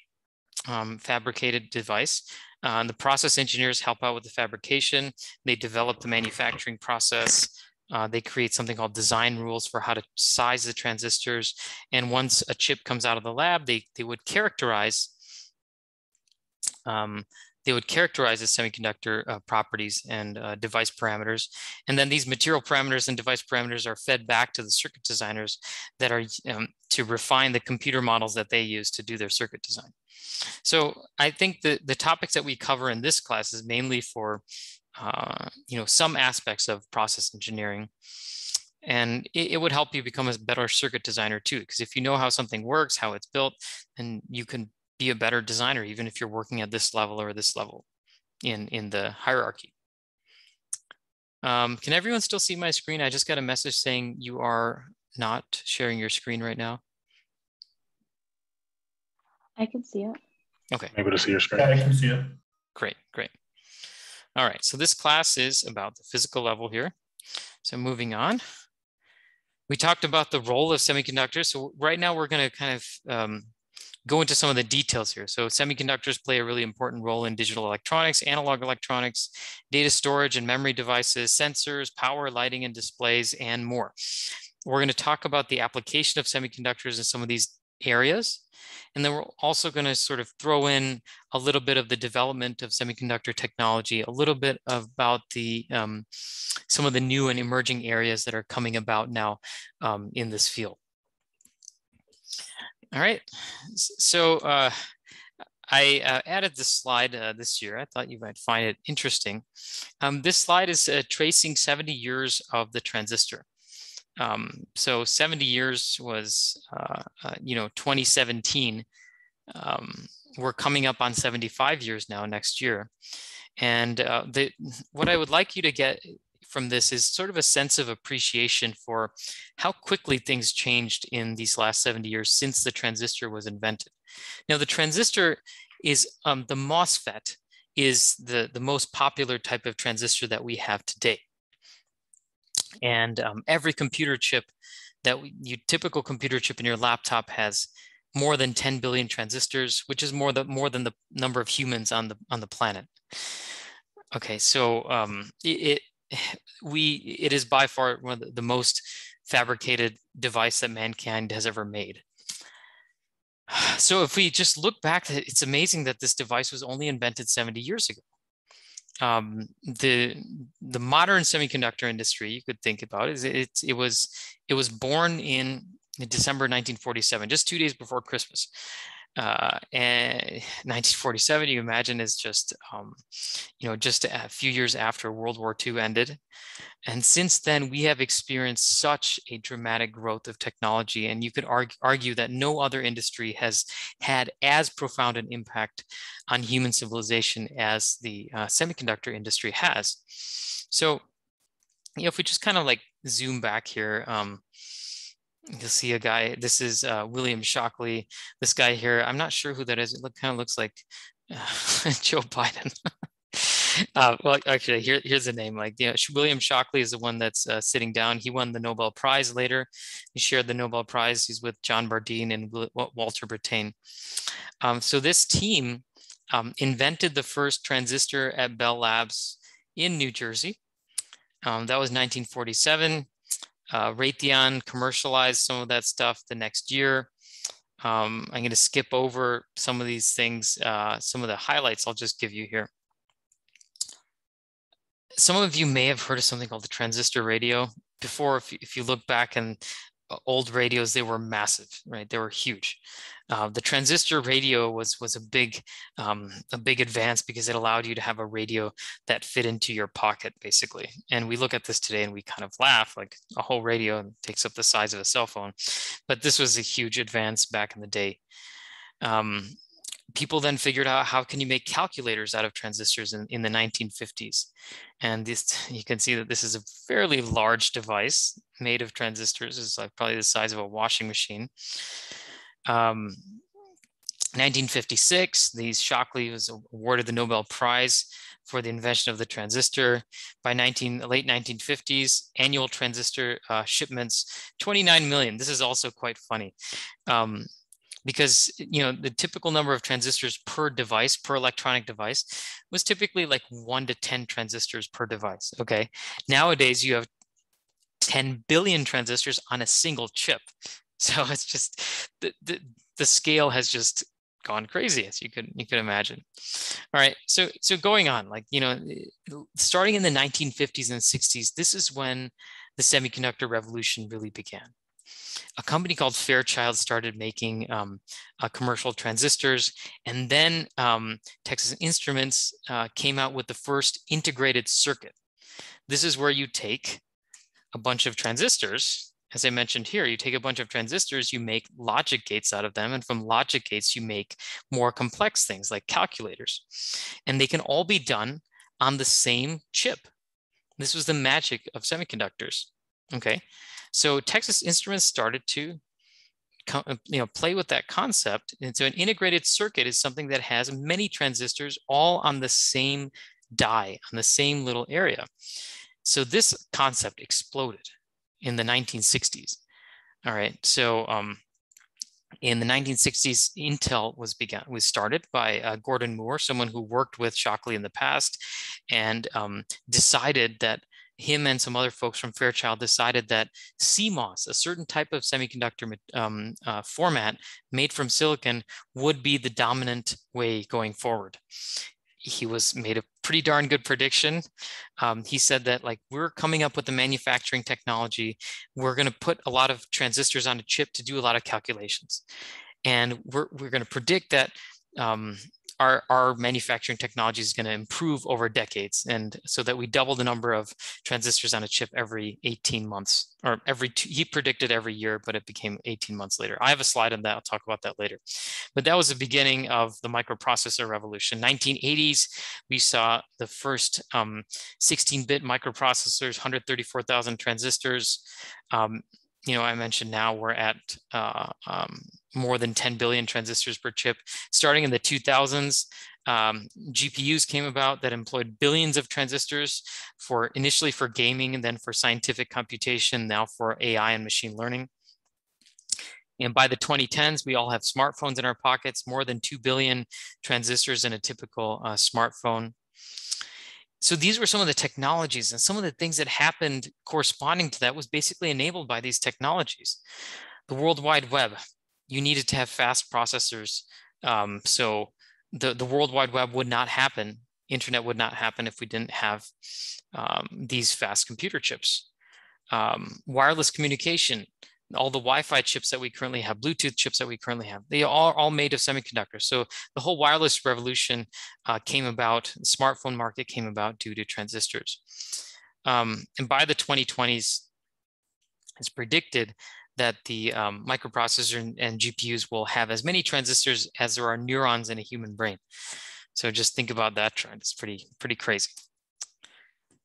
um, fabricated device uh, the process engineers help out with the fabrication. They develop the manufacturing process. uh, they create something called design rules for how to size the transistors. And once a chip comes out of the lab, they, they would characterize um, they would characterize the semiconductor uh, properties and uh, device parameters. And then these material parameters and device parameters are fed back to the circuit designers that are um, to refine the computer models that they use to do their circuit design. So I think the, the topics that we cover in this class is mainly for uh, you know, some aspects of process engineering. And it, it, would help you become a better circuit designer too, because if you know how something works, how it's built, then you can be a better designer, even if you're working at this level or this level in, in the hierarchy. Um, can everyone still see my screen? I just got a message saying you are not sharing your screen right now. I can see it. Okay. I'm Able to see your screen. Yeah, I can see it. Great, great. All right, so this class is about the physical level here. So moving on. We talked about the role of semiconductors. So right now we're gonna kind of um, go into some of the details here. So semiconductors play a really important role in digital electronics, analog electronics, data storage and memory devices, sensors, power, lighting and displays, and more. We're going to talk about the application of semiconductors in some of these areas. And then we're also going to sort of throw in a little bit of the development of semiconductor technology, a little bit about the um, some of the new and emerging areas that are coming about now um, in this field. All right, so uh, I uh, added this slide uh, this year. I thought you might find it interesting. Um, this slide is uh, tracing 70 years of the transistor. Um, so 70 years was, uh, uh, you know, 2017. Um, we're coming up on 75 years now next year. And the, what I would like you to get from this is sort of a sense of appreciation for how quickly things changed in these last 70 years since the transistor was invented. Now, the transistor is um, the MOSFET is the, the most popular type of transistor that we have today. And um, every computer chip that we, you typical computer chip in your laptop has more than 10 billion transistors, which is more, the, more than the number of humans on the, on the planet. Okay, so um, it, we it is by far one of the most fabricated device that mankind has ever made. So if we just look back, it's amazing that this device was only invented 70 years ago. Um, the the modern semiconductor industry, you could think about, is it, it was it was born in December 1947, just two days before Christmas uh, and 1947 you imagine is just um, you know just a few years after world war ii ended. And since then we have experienced such a dramatic growth of technology and you could argue, argue that no other industry has had as profound an impact on human civilization as the uh, semiconductor industry has. So you know if we just kind of like zoom back here um, you'll see a guy. This is uh, William Shockley. This guy here, I'm not sure who that is. It look, kind of looks like uh, Joe Biden. uh, well, actually, here, here's the name. Like, you know, William Shockley is the one that's uh, sitting down. He won the Nobel Prize later. He shared the Nobel Prize. He's with John Bardeen and Walter Brattain. Um, so this team um, invented the first transistor at Bell Labs in New Jersey. Um, that was 1947. Uh, Raytheon commercialized some of that stuff the next year. Um, I'm going to skip over some of these things, uh, some of the highlights I'll just give you here. Some of you may have heard of something called the transistor radio. Before, if if you look back and old radios, they were massive, right? They were huge. Uh, the transistor radio was was a big um, a big advance because it allowed you to have a radio that fit into your pocket, basically. And we look at this today and we kind of laugh, like a whole radio takes up the size of a cell phone. But this was a huge advance back in the day. Um, people then figured out how can you make calculators out of transistors in, in the 1950s and this you can see that this is a fairly large device made of transistors. It's like probably the size of a washing machine. Um, 1956 these shockley was awarded the nobel prize for the invention of the transistor. By 19 late 1950s annual transistor uh, shipments 29 million. This is also quite funny. Um, because you know the typical number of transistors per device per electronic device was typically like 1 to 10 transistors per device okay? Nowadays you have 10 billion transistors on a single chip. So it's just the, the, the scale has just gone crazy as you could you could imagine. All right so so going on like you know starting in the 1950s and 60s this is when the semiconductor revolution really began a company called fairchild started making um, uh, commercial transistors and then um, texas instruments uh, came out with the first integrated circuit this is where you take a bunch of transistors as I mentioned here, you take a bunch of transistors, you make logic gates out of them. And from logic gates, you make more complex things like calculators. And they can all be done on the same chip. This was the magic of semiconductors. Okay. So Texas Instruments started to you know, play with that concept. And so an integrated circuit is something that has many transistors all on the same die, on the same little area. So this concept exploded in the 1960s. All right, so um, in the 1960s, Intel was begun was started by uh, Gordon Moore, someone who worked with Shockley in the past, and um, decided that him and some other folks from Fairchild decided that CMOS, a certain type of semiconductor um, uh, format made from silicon, would be the dominant way going forward. He was made a pretty darn good prediction. Um, he said that like we're coming up with the manufacturing technology, we're going to put a lot of transistors on a chip to do a lot of calculations, and we're we're going to predict that um, our, our manufacturing technology is going to improve over decades. And so that we double the number of transistors on a chip every 18 months or every two, he predicted every year, but it became 18 months later. I have a slide on that. I'll talk about that later. But that was the beginning of the microprocessor revolution. 1980s, we saw the first 16-bit um, microprocessors, 134,000 transistors. Um, you know, I mentioned now we're at uh, um, more than 10 billion transistors per chip. Starting in the 2000s, um, GPUs came about that employed billions of transistors for initially for gaming and then for scientific computation, now for AI and machine learning. And by the 2010s, we all have smartphones in our pockets, more than 2 billion transistors in a typical uh, smartphone. So these were some of the technologies and some of the things that happened corresponding to that was basically enabled by these technologies. The World Wide Web, you needed to have fast processors. Um, so the, the World Wide Web would not happen, internet would not happen if we didn't have um, these fast computer chips. Um, wireless communication, all the Wi-Fi chips that we currently have, Bluetooth chips that we currently have, they are all made of semiconductors. So the whole wireless revolution uh, came about, the smartphone market came about due to transistors. Um, and by the 2020s, it's predicted that the um, microprocessor and, and, GPUs will have as many transistors as there are neurons in a human brain. So just think about that trend. It's pretty, pretty crazy.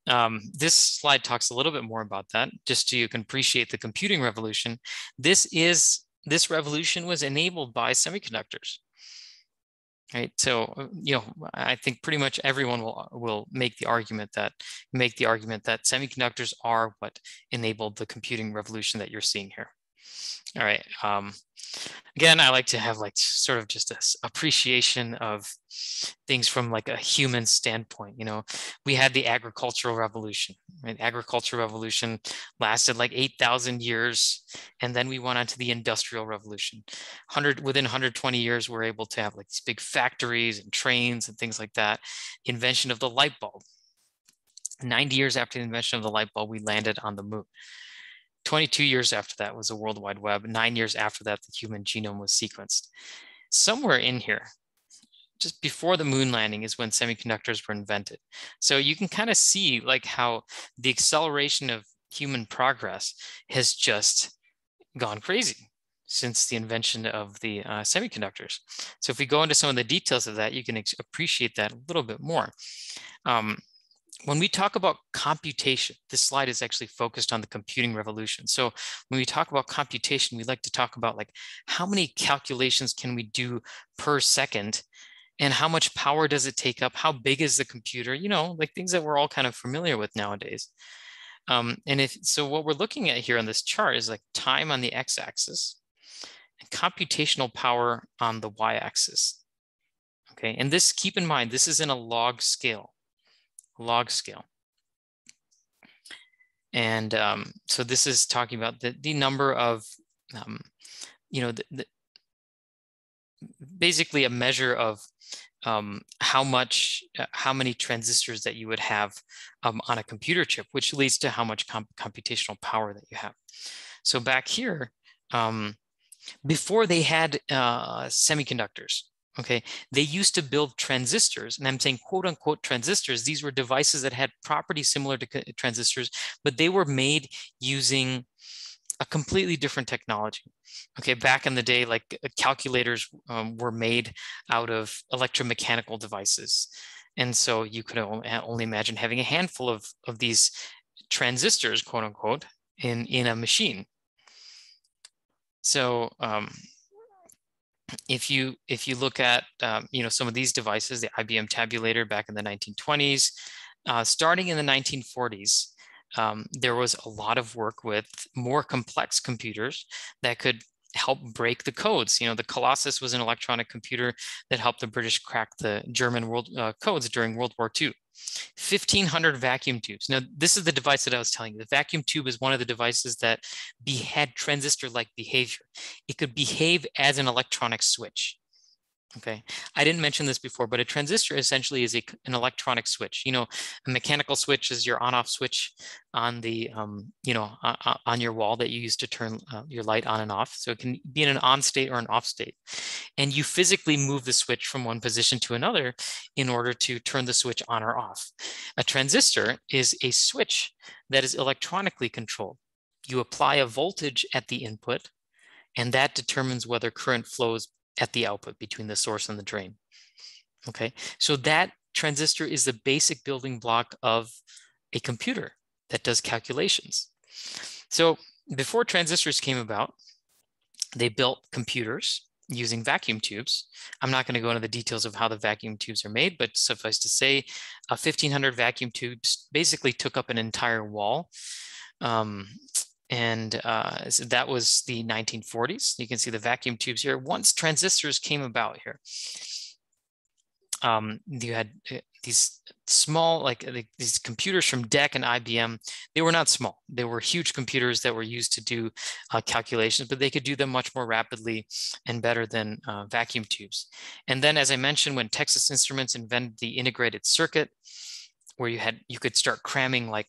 Um, this slide talks a little bit more about that, just so you can appreciate the computing revolution. This is this revolution was enabled by semiconductors. Right, so you know, I think pretty much everyone will will make the argument that make the argument that semiconductors are what enabled the computing revolution that you're seeing here. All right. Um, again, I like to have like sort of just this appreciation of things from like a human standpoint. You know, we had the agricultural revolution, right? Agricultural revolution lasted like 8,000 years. And then we went on to the industrial revolution. 100, within 120 years, we're able to have like these big factories and trains and things like that. Invention of the light bulb. 90 years after the invention of the light bulb, we landed on the moon. 22 years after that was the World Wide Web. Nine years after that, the human genome was sequenced. Somewhere in here, just before the moon landing is when semiconductors were invented. So you can kind of see like how the acceleration of human progress has just gone crazy since the invention of the uh, semiconductors. So if we go into some of the details of that, you can appreciate that a little bit more. Um, when we talk about computation, this slide is actually focused on the computing revolution. So when we talk about computation, we like to talk about like how many calculations can we do per second and how much power does it take up? How big is the computer? You know, like things that we're all kind of familiar with nowadays. Um, and if so, what we're looking at here on this chart is like time on the x-axis and computational power on the y-axis. Okay, and this keep in mind, this is in a log scale log scale. And um, so this is talking about the, the number of, um, you know, the, the, basically a measure of um, how much, uh, how many transistors that you would have um, on a computer chip, which leads to how much comp computational power that you have. So back here, um, before they had uh, semiconductors, okay, they used to build transistors, and I'm saying quote unquote transistors. These were devices that had properties similar to transistors, but they were made using a completely different technology. Okay, back in the day, like uh, calculators um, were made out of electromechanical devices. And so you could only imagine having a handful of, of these transistors, quote unquote, in, in a machine. So um, if you if you look at um, you know some of these devices, the IBM tabulator back in the 1920s, uh, starting in the 1940s, um, there was a lot of work with more complex computers that could help break the codes. You know, the Colossus was an electronic computer that helped the British crack the German world uh, codes during World War II. 1500 vacuum tubes. Now, this is the device that I was telling you. The vacuum tube is one of the devices that be, had transistor-like behavior. It could behave as an electronic switch. Okay, I didn't mention this before, but a transistor essentially is a, an electronic switch. You know, a mechanical switch is your on-off switch on the, um, you know, uh, on your wall that you use to turn uh, your light on and off. So it can be in an on state or an off state. And you physically move the switch from one position to another in order to turn the switch on or off. A transistor is a switch that is electronically controlled. You apply a voltage at the input and that determines whether current flows at the output between the source and the drain. Okay, so that transistor is the basic building block of a computer that does calculations. So before transistors came about, they built computers using vacuum tubes. I'm not going to go into the details of how the vacuum tubes are made, but suffice to say, uh, 1500 vacuum tubes basically took up an entire wall. Um, and uh, that was the 1940s. You can see the vacuum tubes here. Once transistors came about here, um, you had uh, these small, like these computers from DEC and IBM. They were not small. They were huge computers that were used to do uh, calculations, but they could do them much more rapidly and better than uh, vacuum tubes. And then, as I mentioned, when Texas Instruments invented the integrated circuit, where you had you could start cramming like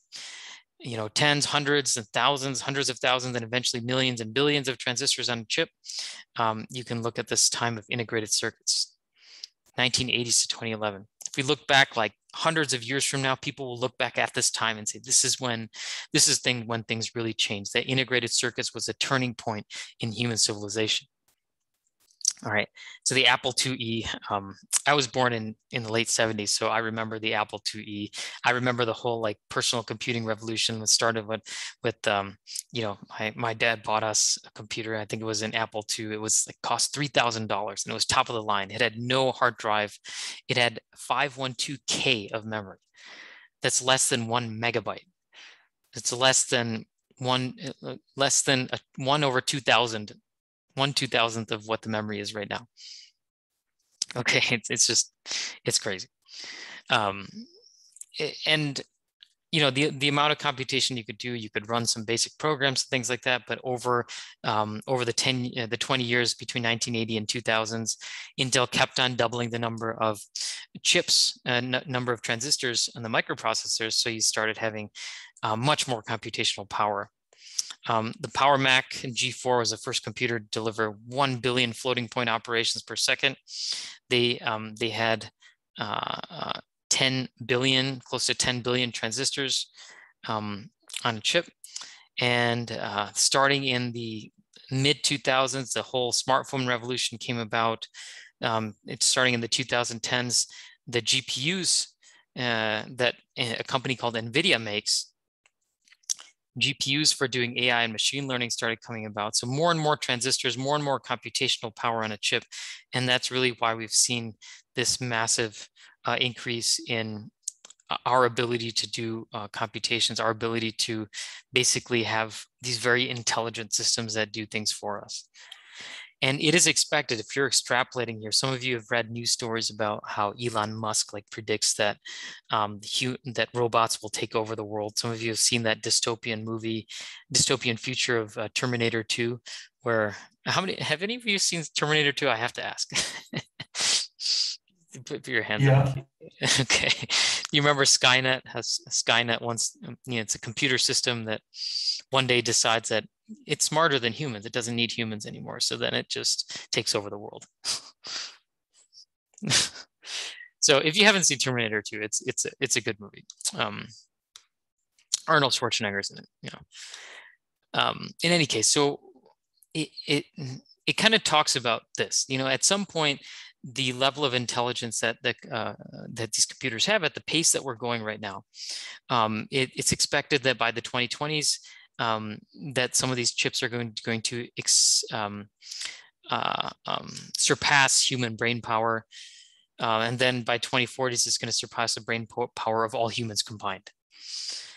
you know, tens, hundreds and thousands, hundreds of thousands, and eventually millions and billions of transistors on a chip, um, you can look at this time of integrated circuits, 1980s to 2011. If we look back like hundreds of years from now, people will look back at this time and say, this is when, this is thing when things really changed. That integrated circuits was a turning point in human civilization. All right. So the Apple IIe, um, I was born in in the late 70s, so I remember the Apple IIe. I remember the whole like personal computing revolution that started with with um, you know, my my dad bought us a computer. I think it was an Apple II. It was like cost three thousand dollars, and it was top of the line. It had no hard drive. It had 512k of memory. That's less than one megabyte. It's less than one uh, less than a, one over 2000 one two thousandth of what the memory is right now. Okay, it's, it's just, it's crazy. Um, and you know the the amount of computation you could do you could run some basic programs things like that but over um, over the 10 uh, the 20 years between 1980 and 2000s intel kept on doubling the number of chips and uh, number of transistors and the microprocessors so you started having uh, much more computational power um, the Power Mac G4 was the first computer to deliver 1 billion floating point operations per second. They, um, they had uh, uh, 10 billion, close to 10 billion transistors um, on a chip. And uh, starting in the mid 2000s, the whole smartphone revolution came about. Um, it's starting in the 2010s. The GPUs uh, that a company called NVIDIA makes GPUs for doing AI and machine learning started coming about. So more and more transistors, more and more computational power on a chip. And that's really why we've seen this massive uh, increase in uh, our ability to do uh, computations, our ability to basically have these very intelligent systems that do things for us. And it is expected, if you're extrapolating here, some of you have read news stories about how Elon Musk like predicts that um, that robots will take over the world. Some of you have seen that dystopian movie, dystopian future of uh, Terminator 2, where how many have any of you seen Terminator 2? I have to ask. put your hand yeah. up. okay. You remember Skynet has Skynet once, you know, it's a computer system that one day decides that it's smarter than humans. It doesn't need humans anymore. So then it just takes over the world. so if you haven't seen Terminator 2, it's it's a, it's a good movie. Um, Arnold Schwarzenegger's in it, you know. Um, in any case, so it it it kind of talks about this. You know, at some point, the level of intelligence that that, uh, that these computers have at the pace that we're going right now, um, it, it's expected that by the 2020s, um, that some of these chips are going, going to ex, um, uh, um, surpass human brain power. Uh, and then by 2040s, it's going to surpass the brain power of all humans combined.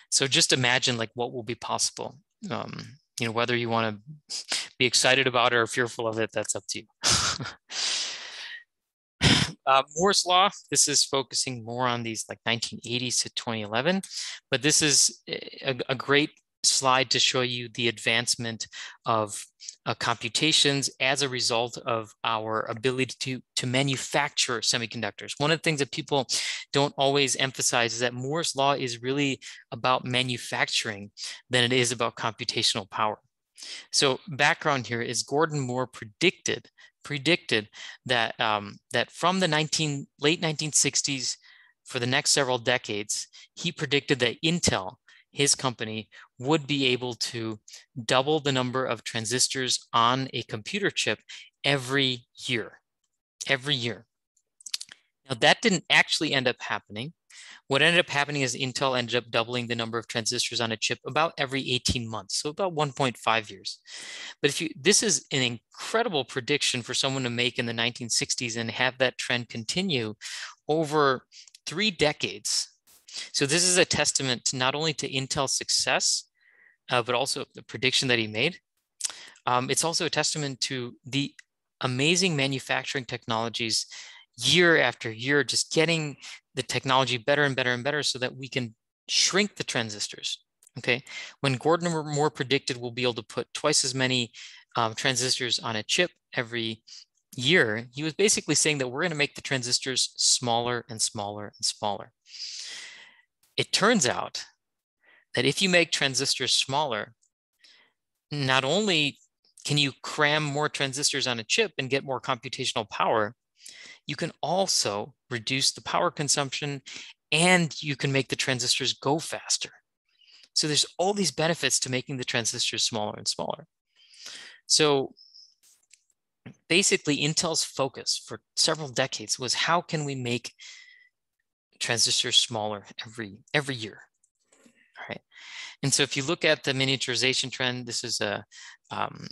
So just imagine like what will be possible. Um, you know, whether you want to be excited about it or fearful of it, that's up to you. Uh, Moore's law, this is focusing more on these like 1980s to 2011, but this is a, a great slide to show you the advancement of uh, computations as a result of our ability to, to manufacture semiconductors. One of the things that people don't always emphasize is that Moore's law is really about manufacturing than it is about computational power. So background here is Gordon Moore predicted predicted that um, that from the 19 late 1960s for the next several decades, he predicted that Intel, his company, would be able to double the number of transistors on a computer chip every year, every year. Now that didn't actually end up happening. What ended up happening is Intel ended up doubling the number of transistors on a chip about every 18 months, so about 1.5 years. But if you, this is an incredible prediction for someone to make in the 1960s and have that trend continue over three decades. So this is a testament to not only to Intel's success, uh, but also the prediction that he made. Um, it's also a testament to the amazing manufacturing technologies year after year, just getting the technology better and better and better so that we can shrink the transistors. Okay, when Gordon Moore predicted we'll be able to put twice as many um, transistors on a chip every year, he was basically saying that we're going to make the transistors smaller and smaller and smaller. It turns out that if you make transistors smaller, not only can you cram more transistors on a chip and get more computational power, you can also reduce the power consumption and you can make the transistors go faster. So there's all these benefits to making the transistors smaller and smaller. So basically Intel's focus for several decades was how can we make transistors smaller every every year right and so if you look at the miniaturization trend this is a um,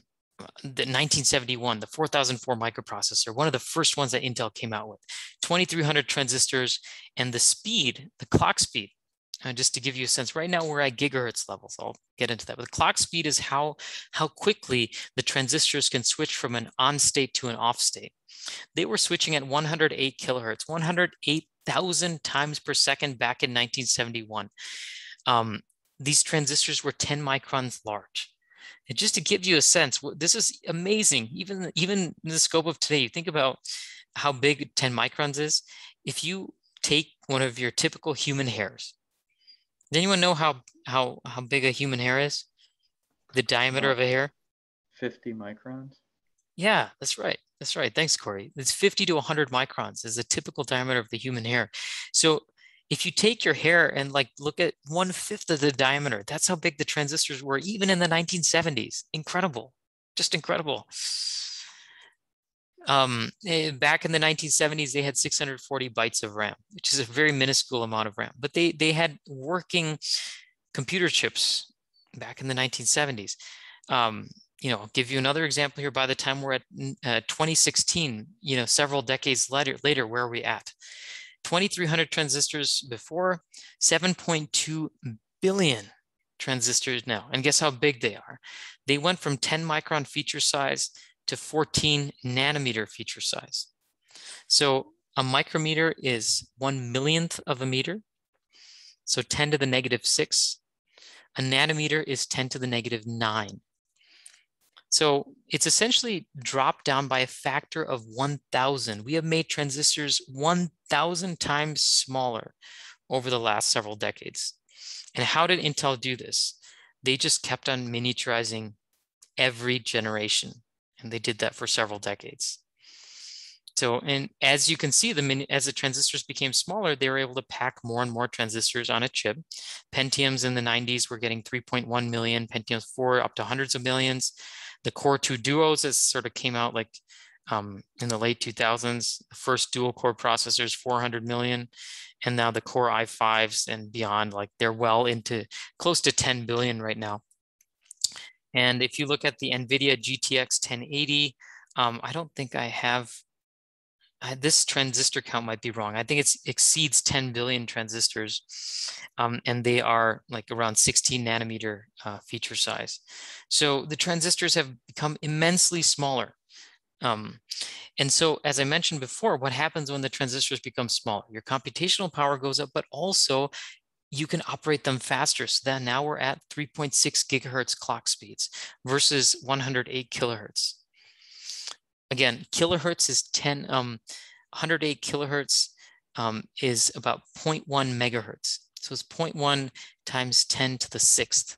the 1971, the 4004 microprocessor, one of the first ones that Intel came out with, 2300 transistors and the speed, the clock speed, uh, just to give you a sense, right now we're at gigahertz levels. I'll get into that. But the clock speed is how, how quickly the transistors can switch from an on state to an off state. They were switching at 108 kilohertz, 108,000 times per second back in 1971. Um, these transistors were 10 microns large. And just to give you a sense, this is amazing. Even, even in the scope of today, you think about how big 10 microns is. If you take one of your typical human hairs, does anyone know how, how, how big a human hair is? The diameter of a hair? 50 microns. Yeah, that's right. That's right. Thanks, Corey. It's 50 to 100 microns is the typical diameter of the human hair. So if you take your hair and like look at one fifth of the diameter, that's how big the transistors were even in the 1970s. Incredible, just incredible. Um, eh, back in the 1970s, they had 640 bytes of RAM, which is a very minuscule amount of RAM, but they, they had working computer chips back in the 1970s. Um, you know, I'll give you another example here. By the time we're at uh, 2016, you know, several decades later, later, where are we at? 2,300 transistors before, 7.2 billion transistors now. And guess how big they are? They went from 10 micron feature size to 14 nanometer feature size. So a micrometer is one millionth of a meter. So 10 to the negative six. A nanometer is 10 to the negative nine. So it's essentially dropped down by a factor of 1,000. We have made transistors 1,000 times smaller over the last several decades. And how did Intel do this? They just kept on miniaturizing every generation. And they did that for several decades. So, and as you can see, the mini, as the transistors became smaller, they were able to pack more and more transistors on a chip. Pentiums in the 90s were getting 3.1 million, Pentiums 4 up to hundreds of millions. The Core 2 Duos as sort of came out like um, in the late 2000s. The first dual core processors, 400 million, and now the Core i5s and beyond, like they're well into close to 10 billion right now. And if you look at the NVIDIA GTX 1080, um, I don't think I have this transistor count might be wrong. I think it exceeds 10 billion transistors, um, and they are like around 16 nanometer uh, feature size. So the transistors have become immensely smaller. Um, and so, as I mentioned before, what happens when the transistors become smaller? Your computational power goes up, but also you can operate them faster. So that now we're at 3.6 gigahertz clock speeds versus 108 kilohertz again, kilohertz is 10, um, 108 kilohertz um, is about 0.1 megahertz. So it's 0.1 times 10 to the sixth.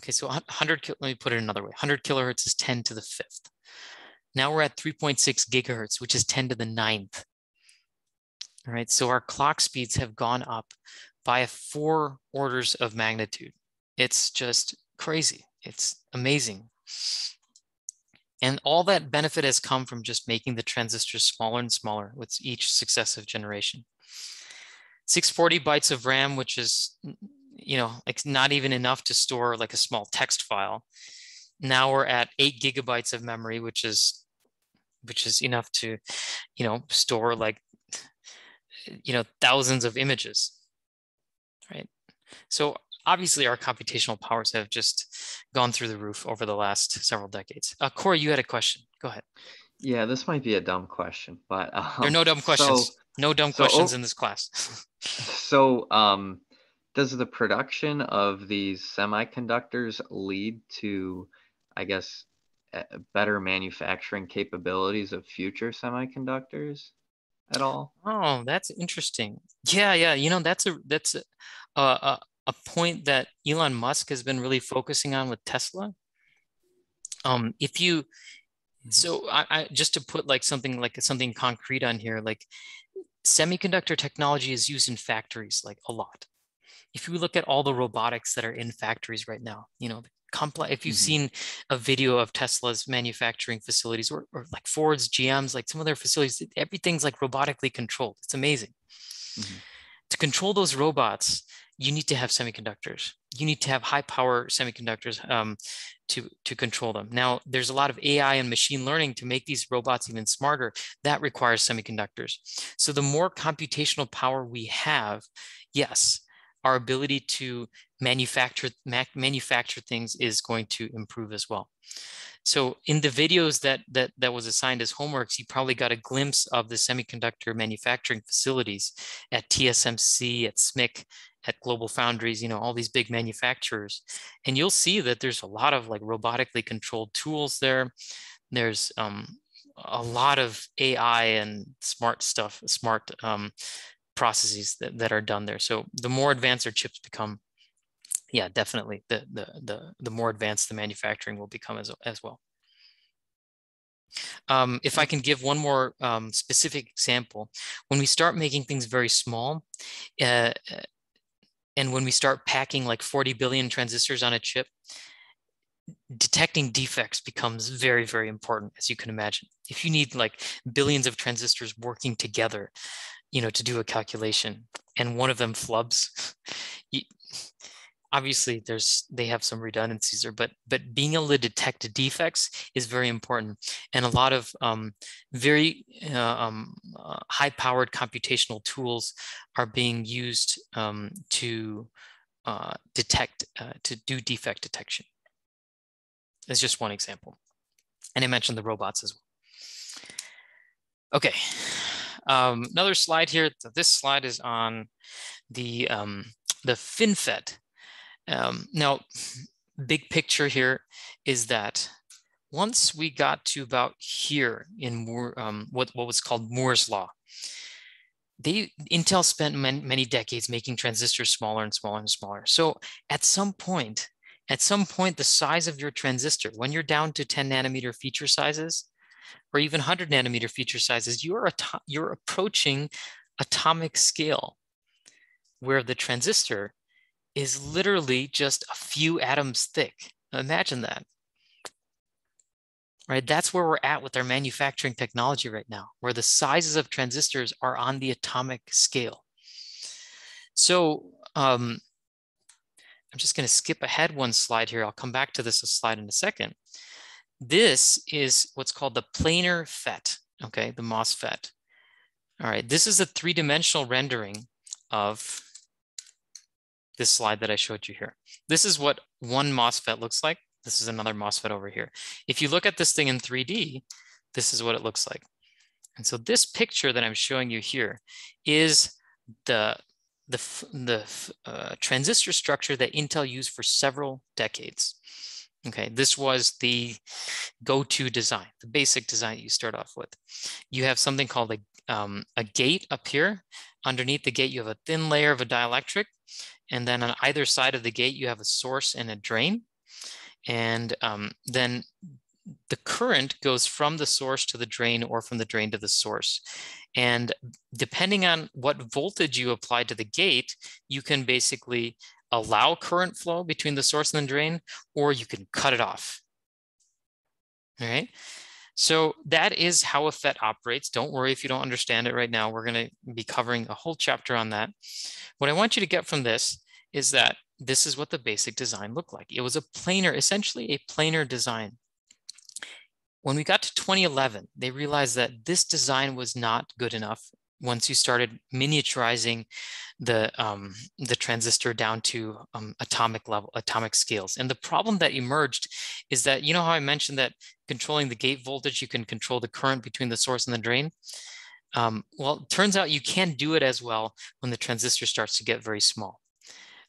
Okay, so 100, let me put it another way. 100 kilohertz is 10 to the fifth. Now we're at 3.6 gigahertz, which is 10 to the ninth. All right, so our clock speeds have gone up by four orders of magnitude. It's just crazy. It's amazing. And all that benefit has come from just making the transistors smaller and smaller with each successive generation. 640 bytes of RAM, which is, you know, like not even enough to store like a small text file. Now we're at eight gigabytes of memory, which is, which is enough to, you know, store like, you know, thousands of images, right? So obviously our computational powers have just gone through the roof over the last several decades. Uh, Corey, you had a question. Go ahead. Yeah, this might be a dumb question, but um, there are no dumb questions. So, no dumb so, questions oh, in this class. so, um, does the production of these semiconductors lead to, I guess, better manufacturing capabilities of future semiconductors at all? Oh, that's interesting. Yeah, yeah. You know, that's a that's a, a, a point that Elon Musk has been really focusing on with Tesla. Um, if you, mm-hmm. so I, I just to put like something like something concrete on here, like semiconductor technology is used in factories like a lot. If you look at all the robotics that are in factories right now, you know, complex. If you've mm-hmm. seen a video of Tesla's manufacturing facilities or, or like Ford's, GM's, like some of their facilities, everything's like robotically controlled. It's amazing. Mm-hmm. To control those robots, you need to have semiconductors. You need to have high power semiconductors um, to, to control them. Now, there's a lot of AI and machine learning to make these robots even smarter. That requires semiconductors. So the more computational power we have, yes, our ability to manufacture manufacture things is going to improve as well. So in the videos that that that was assigned as homeworks, you probably got a glimpse of the semiconductor manufacturing facilities at TSMC, at SMIC, at Global Foundries, you know, all these big manufacturers. And you'll see that there's a lot of like robotically controlled tools there. There's um, a lot of AI and smart stuff, smart um, processes that, that are done there. So the more advanced our chips become, yeah, definitely the, the, the, the more advanced the manufacturing will become as, as well. Um, if I can give one more um, specific example, when we start making things very small, uh, and when we start packing like 40 billion transistors on a chip, detecting defects becomes very, very important, as you can imagine. If you need like billions of transistors working together, you know, to do a calculation, and one of them flubs, obviously there's they have some redundancies there, but but being able to detect defects is very important, and a lot of um, very uh, um, uh, high-powered computational tools are being used um, to uh, detect uh, to do defect detection. That's just one example. And I mentioned the robots as well. Okay, um, another slide here. This slide is on the, um, the FinFET. Um, now, big picture here is that once we got to about here in Moore, um, what, what was called Moore's Law, they Intel spent many, many decades making transistors smaller and smaller and smaller. So at some point, at some point, the size of your transistor, when you're down to 10 nanometer feature sizes, or even 100 nanometer feature sizes, you're, you're approaching atomic scale, where the transistor is literally just a few atoms thick. Imagine that. Right, that's where we're at with our manufacturing technology right now, where the sizes of transistors are on the atomic scale. So um, I'm just going to skip ahead one slide here. I'll come back to this slide in a second. This is what's called the planar FET, okay, the MOSFET. All right, this is a three-dimensional rendering of this slide that I showed you here. This is what one MOSFET looks like. This is another MOSFET over here. If you look at this thing in 3D, this is what it looks like. And so this picture that I'm showing you here is the the, the uh, transistor structure that Intel used for several decades. Okay, this was the go-to design, the basic design you start off with. You have something called a, um, a gate up here. Underneath the gate, you have a thin layer of a dielectric. And then on either side of the gate, you have a source and a drain. And um, then the current goes from the source to the drain or from the drain to the source. And depending on what voltage you apply to the gate, you can basically allow current flow between the source and the drain, or you can cut it off. All right. So that is how a FET operates. Don't worry if you don't understand it right now. We're going to be covering a whole chapter on that. What I want you to get from this is that this is what the basic design looked like. It was a planar, essentially a planar design. When we got to 2011, they realized that this design was not good enough once you started miniaturizing the um, the transistor down to um, atomic level, atomic scales. And the problem that emerged is that, you know how I mentioned that controlling the gate voltage, you can control the current between the source and the drain? Um, well, it turns out you can't do it as well when the transistor starts to get very small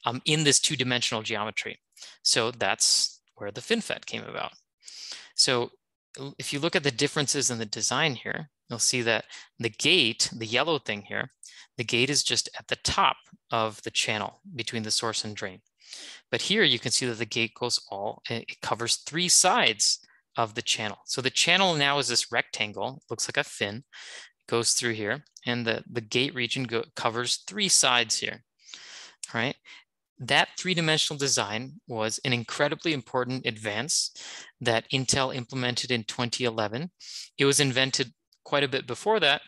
um, in this two-dimensional geometry. So that's where the FinFET came about. So if you look at the differences in the design here, you'll see that the gate, the yellow thing here, the gate is just at the top of the channel between the source and drain. But here you can see that the gate goes all, it covers three sides of the channel. So the channel now is this rectangle, looks like a fin, goes through here, and the, the gate region go, covers three sides here. All right, that three-dimensional design was an incredibly important advance that Intel implemented in 2011. It was invented quite a bit before that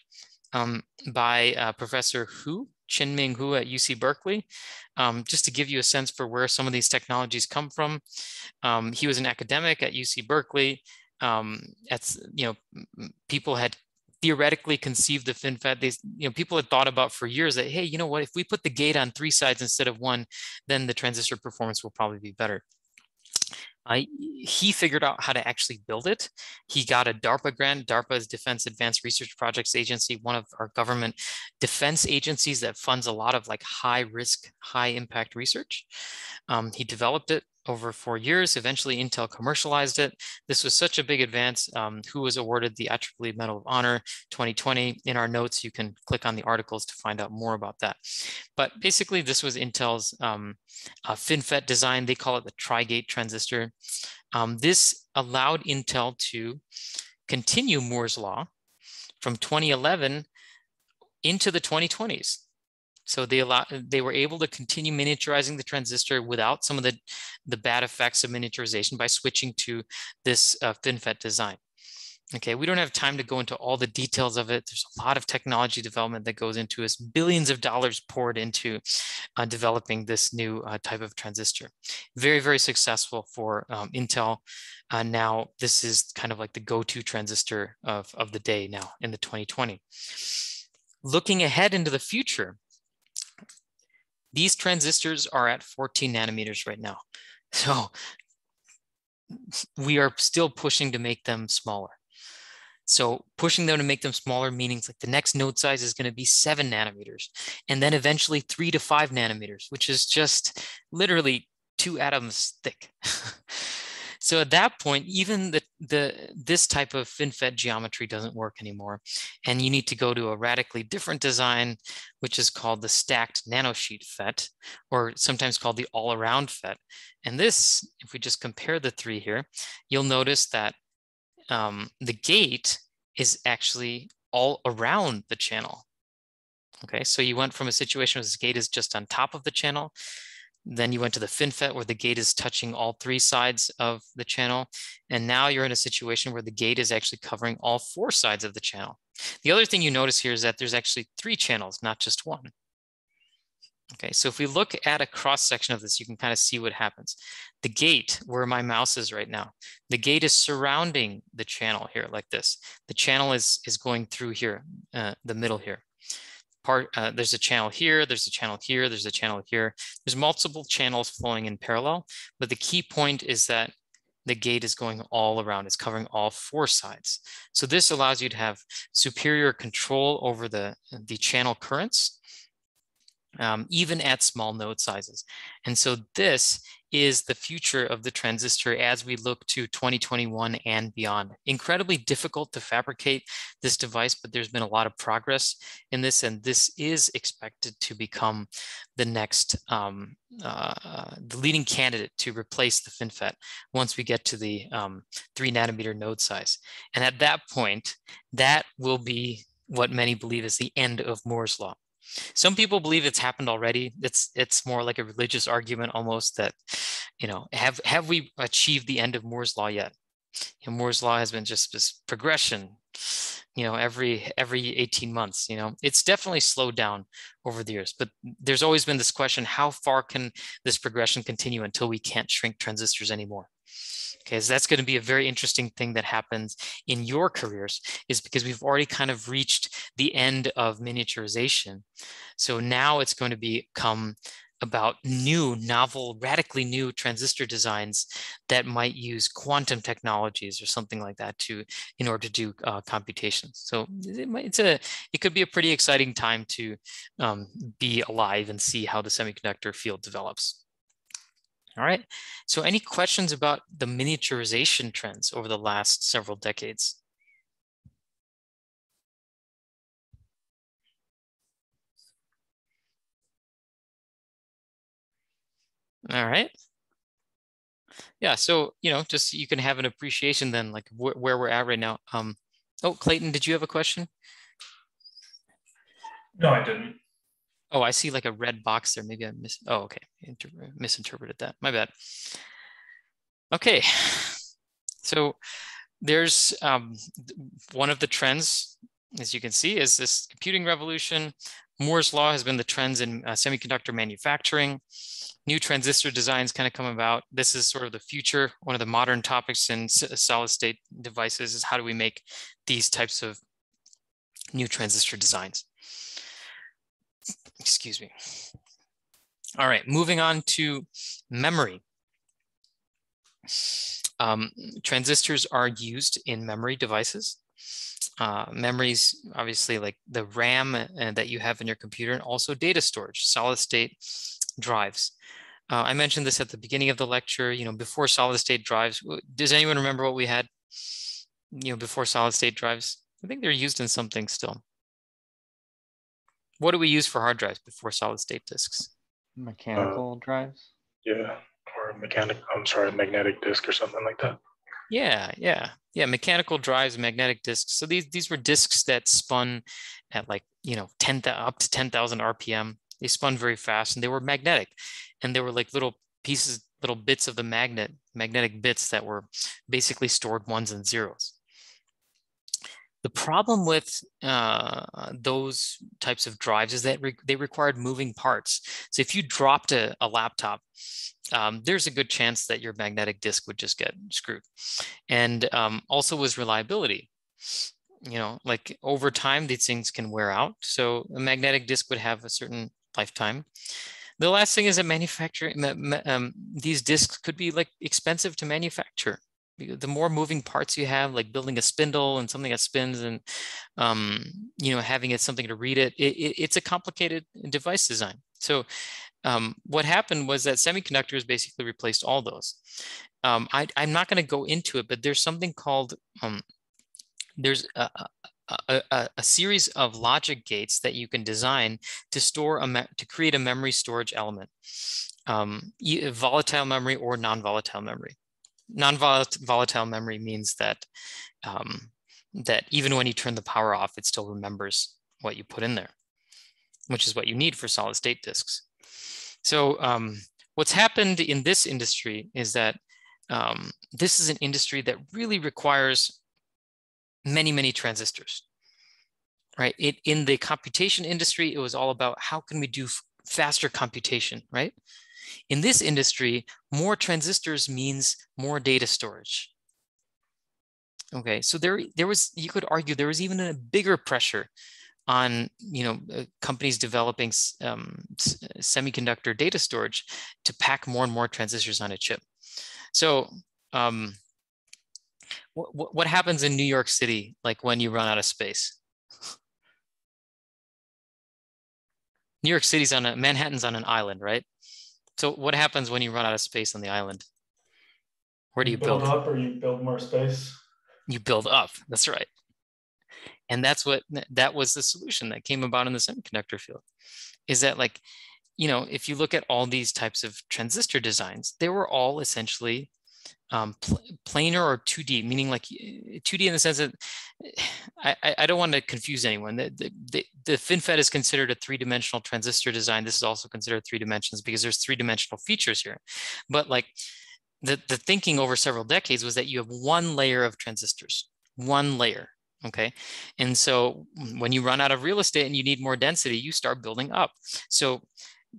um, by uh, Professor Hu, Chenming Hu at UC Berkeley. Um, just to give you a sense for where some of these technologies come from, um, he was an academic at UC Berkeley. Um, you know, people had theoretically conceived the FinFET. They, you know, people had thought about for years that, hey, you know what, if we put the gate on three sides instead of one, then the transistor performance will probably be better. He figured out how to actually build it. He got a DARPA grant. DARPA is Defense Advanced Research Projects Agency, one of our government defense agencies that funds a lot of like high risk, high impact research. Um, he developed it over four years. Eventually, Intel commercialized it. This was such a big advance. Um, Hu was awarded the IEEE Medal of Honor 2020. In our notes, you can click on the articles to find out more about that. But basically, this was Intel's um, uh, FinFET design. They call it the Tri-Gate transistor. Um, this allowed Intel to continue Moore's Law from 2011 into the 2020s. So they allow, they were able to continue miniaturizing the transistor without some of the, the bad effects of miniaturization by switching to this uh, FinFET design. Okay, we don't have time to go into all the details of it. There's a lot of technology development that goes into it. Billions of dollars poured into uh, developing this new uh, type of transistor. Very, very successful for um, Intel. Uh, now, this is kind of like the go-to transistor of, of the day now in the 2020. Looking ahead into the future, these transistors are at 14 nanometers right now. So we are still pushing to make them smaller. So pushing them to make them smaller means like the next node size is going to be seven nanometers and then eventually three to five nanometers, which is just literally two atoms thick. so at that point, even the, the this type of FinFET geometry doesn't work anymore. And you need to go to a radically different design, which is called the stacked nanosheet FET, or sometimes called the all-around FET. And this, if we just compare the three here, you'll notice that um, the gate is actually all around the channel. Okay, so you went from a situation where this gate is just on top of the channel, then you went to the FinFET where the gate is touching all three sides of the channel. And now you're in a situation where the gate is actually covering all four sides of the channel. The other thing you notice here is that there's actually three channels, not just one. Okay, so if we look at a cross section of this, you can kind of see what happens. The gate, where my mouse is right now, the gate is surrounding the channel here like this. The channel is, is going through here, uh, the middle here. Part, uh, there's a channel here, there's a channel here, there's a channel here. There's multiple channels flowing in parallel, but the key point is that the gate is going all around, it's covering all four sides. So this allows you to have superior control over the, the channel currents um, even at small node sizes. And so this is the future of the transistor as we look to 2021 and beyond. Incredibly difficult to fabricate this device, but there's been a lot of progress in this, and this is expected to become the next, um, uh, the leading candidate to replace the FinFET once we get to the um, three nanometer node size. And at that point, that will be what many believe is the end of Moore's law. Some people believe it's happened already. It's it's more like a religious argument almost that, you know, have have we achieved the end of Moore's law yet? Moore's law has been just this progression, you know, every every 18 months. You know, it's definitely slowed down over the years, but there's always been this question: how far can this progression continue until we can't shrink transistors anymore? Okay, so that's going to be a very interesting thing that happens in your careers is because we've already kind of reached the end of miniaturization. So now it's going to become about new, novel, radically new transistor designs that might use quantum technologies or something like that to in order to do uh, computations. So it might, it's a it could be a pretty exciting time to um, be alive and see how the semiconductor field develops. All right. So any questions about the miniaturization trends over the last several decades? All right. Yeah, so, you know, just you can have an appreciation then like wh where we're at right now. Um, oh, Clayton, did you have a question? No, I didn't. Oh, I see like a red box there. Maybe I mis. Oh, okay. Inter misinterpreted that. My bad. Okay. So there's um, one of the trends, as you can see, is this computing revolution. Moore's law has been the trends in uh, semiconductor manufacturing. New transistor designs kind of come about. This is sort of the future. One of the modern topics in solid state devices is how do we make these types of new transistor designs. Excuse me. All right, moving on to memory. Um, transistors are used in memory devices. Uh, memories, obviously, like the RAM uh, that you have in your computer, and also data storage, solid state drives. Uh, I mentioned this at the beginning of the lecture. You know, before solid state drives, does anyone remember what we had? You know, before solid state drives, I think they're used in something still. What do we use for hard drives before solid state disks? Mechanical uh, drives? Yeah, or mechanic, I'm sorry, magnetic disk or something like that. Yeah, yeah, yeah. Mechanical drives, magnetic disks. So these these were disks that spun at like you know ten up to ten thousand RPM. They spun very fast, and they were magnetic, and they were like little pieces, little bits of the magnet, magnetic bits that were basically stored ones and zeros. The problem with uh, those types of drives is that re they required moving parts. So if you dropped a, a laptop, um, there's a good chance that your magnetic disk would just get screwed. And um, also was reliability. You know, like over time, these things can wear out. So a magnetic disk would have a certain lifetime. the last thing is that manufacturing um, these discs could be like expensive to manufacture the more moving parts you have, like building a spindle and something that spins and, um, you know, having it something to read it, it, it it's a complicated device design. So um, what happened was that semiconductors basically replaced all those. Um, I, am not going to go into it, but there's something called, um, there's a, a, a, a, series of logic gates that you can design to store a to create a memory storage element, um, volatile memory or non-volatile memory non-volatile memory means that um, that even when you turn the power off, it still remembers what you put in there, which is what you need for solid state disks. So um, what's happened in this industry is that um, this is an industry that really requires many, many transistors, right? It, in the computation industry, it was all about how can we do faster computation, right? In this industry, more transistors means more data storage. Okay, so there, there was, you could argue there was even a bigger pressure on you know uh, companies developing um, semiconductor data storage to pack more and more transistors on a chip. So um, what, what happens in New York City like when you run out of space? New York City's on a Manhattan's on an island, right? So what happens when you run out of space on the island? Where do you, you build, build up or you build more space? You build up. That's right. And that's what that was the solution that came about in the semiconductor field. Is that like, you know, if you look at all these types of transistor designs, they were all essentially um, pl planar or 2D, meaning like 2D in the sense that I, I don't want to confuse anyone. The, the, the, the FinFET is considered a three-dimensional transistor design. This is also considered three dimensions because there's three-dimensional features here. But like the, the thinking over several decades was that you have one layer of transistors, one layer, okay? And so when you run out of real estate and you need more density, you start building up. So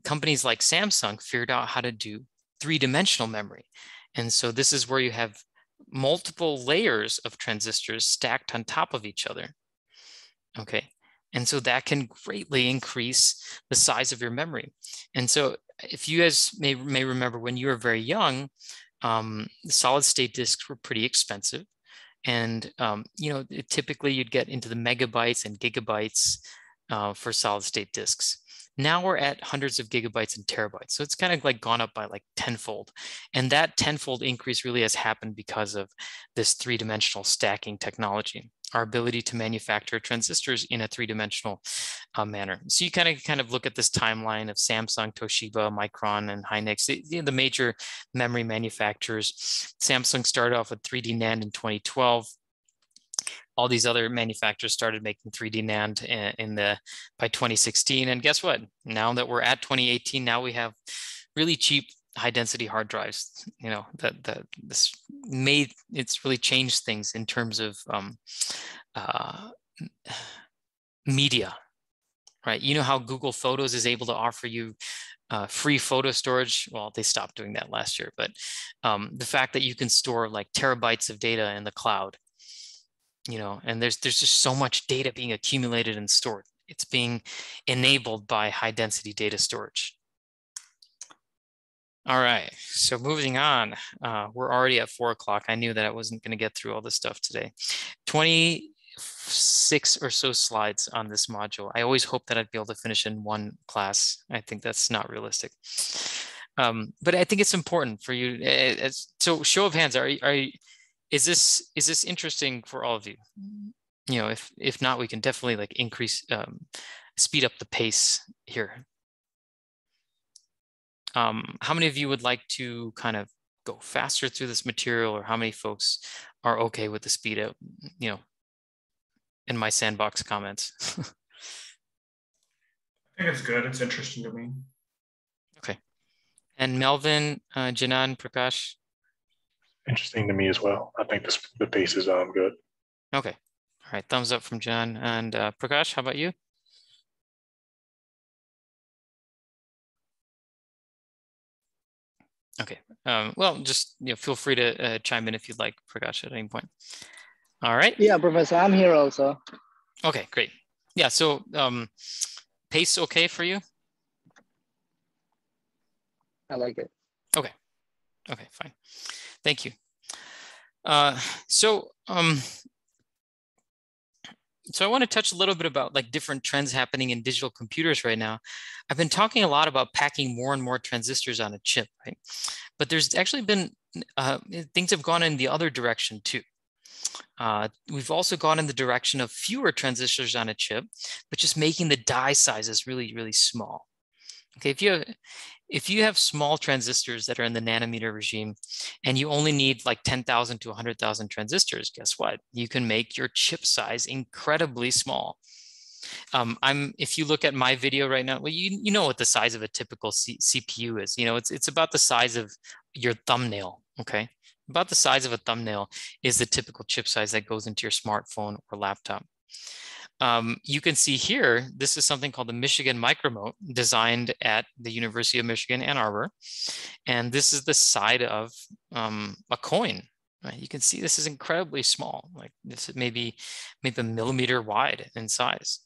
companies like Samsung figured out how to do three-dimensional memory. And so this is where you have multiple layers of transistors stacked on top of each other. Okay. And so that can greatly increase the size of your memory. And so if you guys may, may remember when you were very young, um, solid state disks were pretty expensive. And, um, you know, typically you'd get into the megabytes and gigabytes uh, for solid state disks. Now we're at hundreds of gigabytes and terabytes. So it's kind of like gone up by like tenfold. And that tenfold increase really has happened because of this three-dimensional stacking technology, our ability to manufacture transistors in a three-dimensional uh, manner. So you kind of kind of look at this timeline of Samsung, Toshiba, Micron, and Hynix, the, the major memory manufacturers. Samsung started off with 3D NAND in 2012 all these other manufacturers started making 3D NAND in, the by 2016. And guess what? Now that we're at 2018, now we have really cheap high density hard drives. You know that that this made it's really changed things in terms of um, uh, media, right? You know how Google Photos is able to offer you uh, free photo storage. Well, they stopped doing that last year, but um, the fact that you can store like terabytes of data in the cloud you know, and there's there's just so much data being accumulated and stored. It's being enabled by high density data storage. All right, so moving on, uh, we're already at four o'clock. I knew that I wasn't going to get through all this stuff today. 26 or so slides on this module. I always hope that I'd be able to finish in one class. I think that's not realistic. Um, but I think it's important for you. As, so show of hands, are, are, is this is this interesting for all of you? You know if if not we can definitely like increase um, speed up the pace here. Um, how many of you would like to kind of go faster through this material or how many folks are okay with the speed up you know in my sandbox comments? I think it's good. It's interesting to me. Okay. And melvin uh, janan prakash interesting to me as well. I think this, the pace is um, good. Okay. All right. Thumbs up from John. And uh, Prakash, how about you? Okay. Um, well, just you know, feel free to uh, chime in if you'd like, Prakash, at any point. All right. Yeah, Professor, I'm here also. Okay, great. Yeah. So, um, pace okay for you? I like it. Okay. Okay, fine. Thank you. Uh, so, um, so I want to touch a little bit about like different trends happening in digital computers right now. I've been talking a lot about packing more and more transistors on a chip, right? But there's actually been uh, things have gone in the other direction too. Uh, we've also gone in the direction of fewer transistors on a chip, but just making the die sizes really, really small. Okay, if you if you have small transistors that are in the nanometer regime and you only need like 10,000 to 100,000 transistors, guess what? You can make your chip size incredibly small. Um, I'm if you look at my video right now, well, you you know what the size of a typical C CPU is. You know, it's it's about the size of your thumbnail. Okay, about the size of a thumbnail is the typical chip size that goes into your smartphone or laptop. Um, you can see here, this is something called the Michigan Micromote designed at the University of Michigan, Ann Arbor. And this is the side of um, a coin. Right? You can see this is incredibly small, like this is maybe, maybe a millimeter wide in size.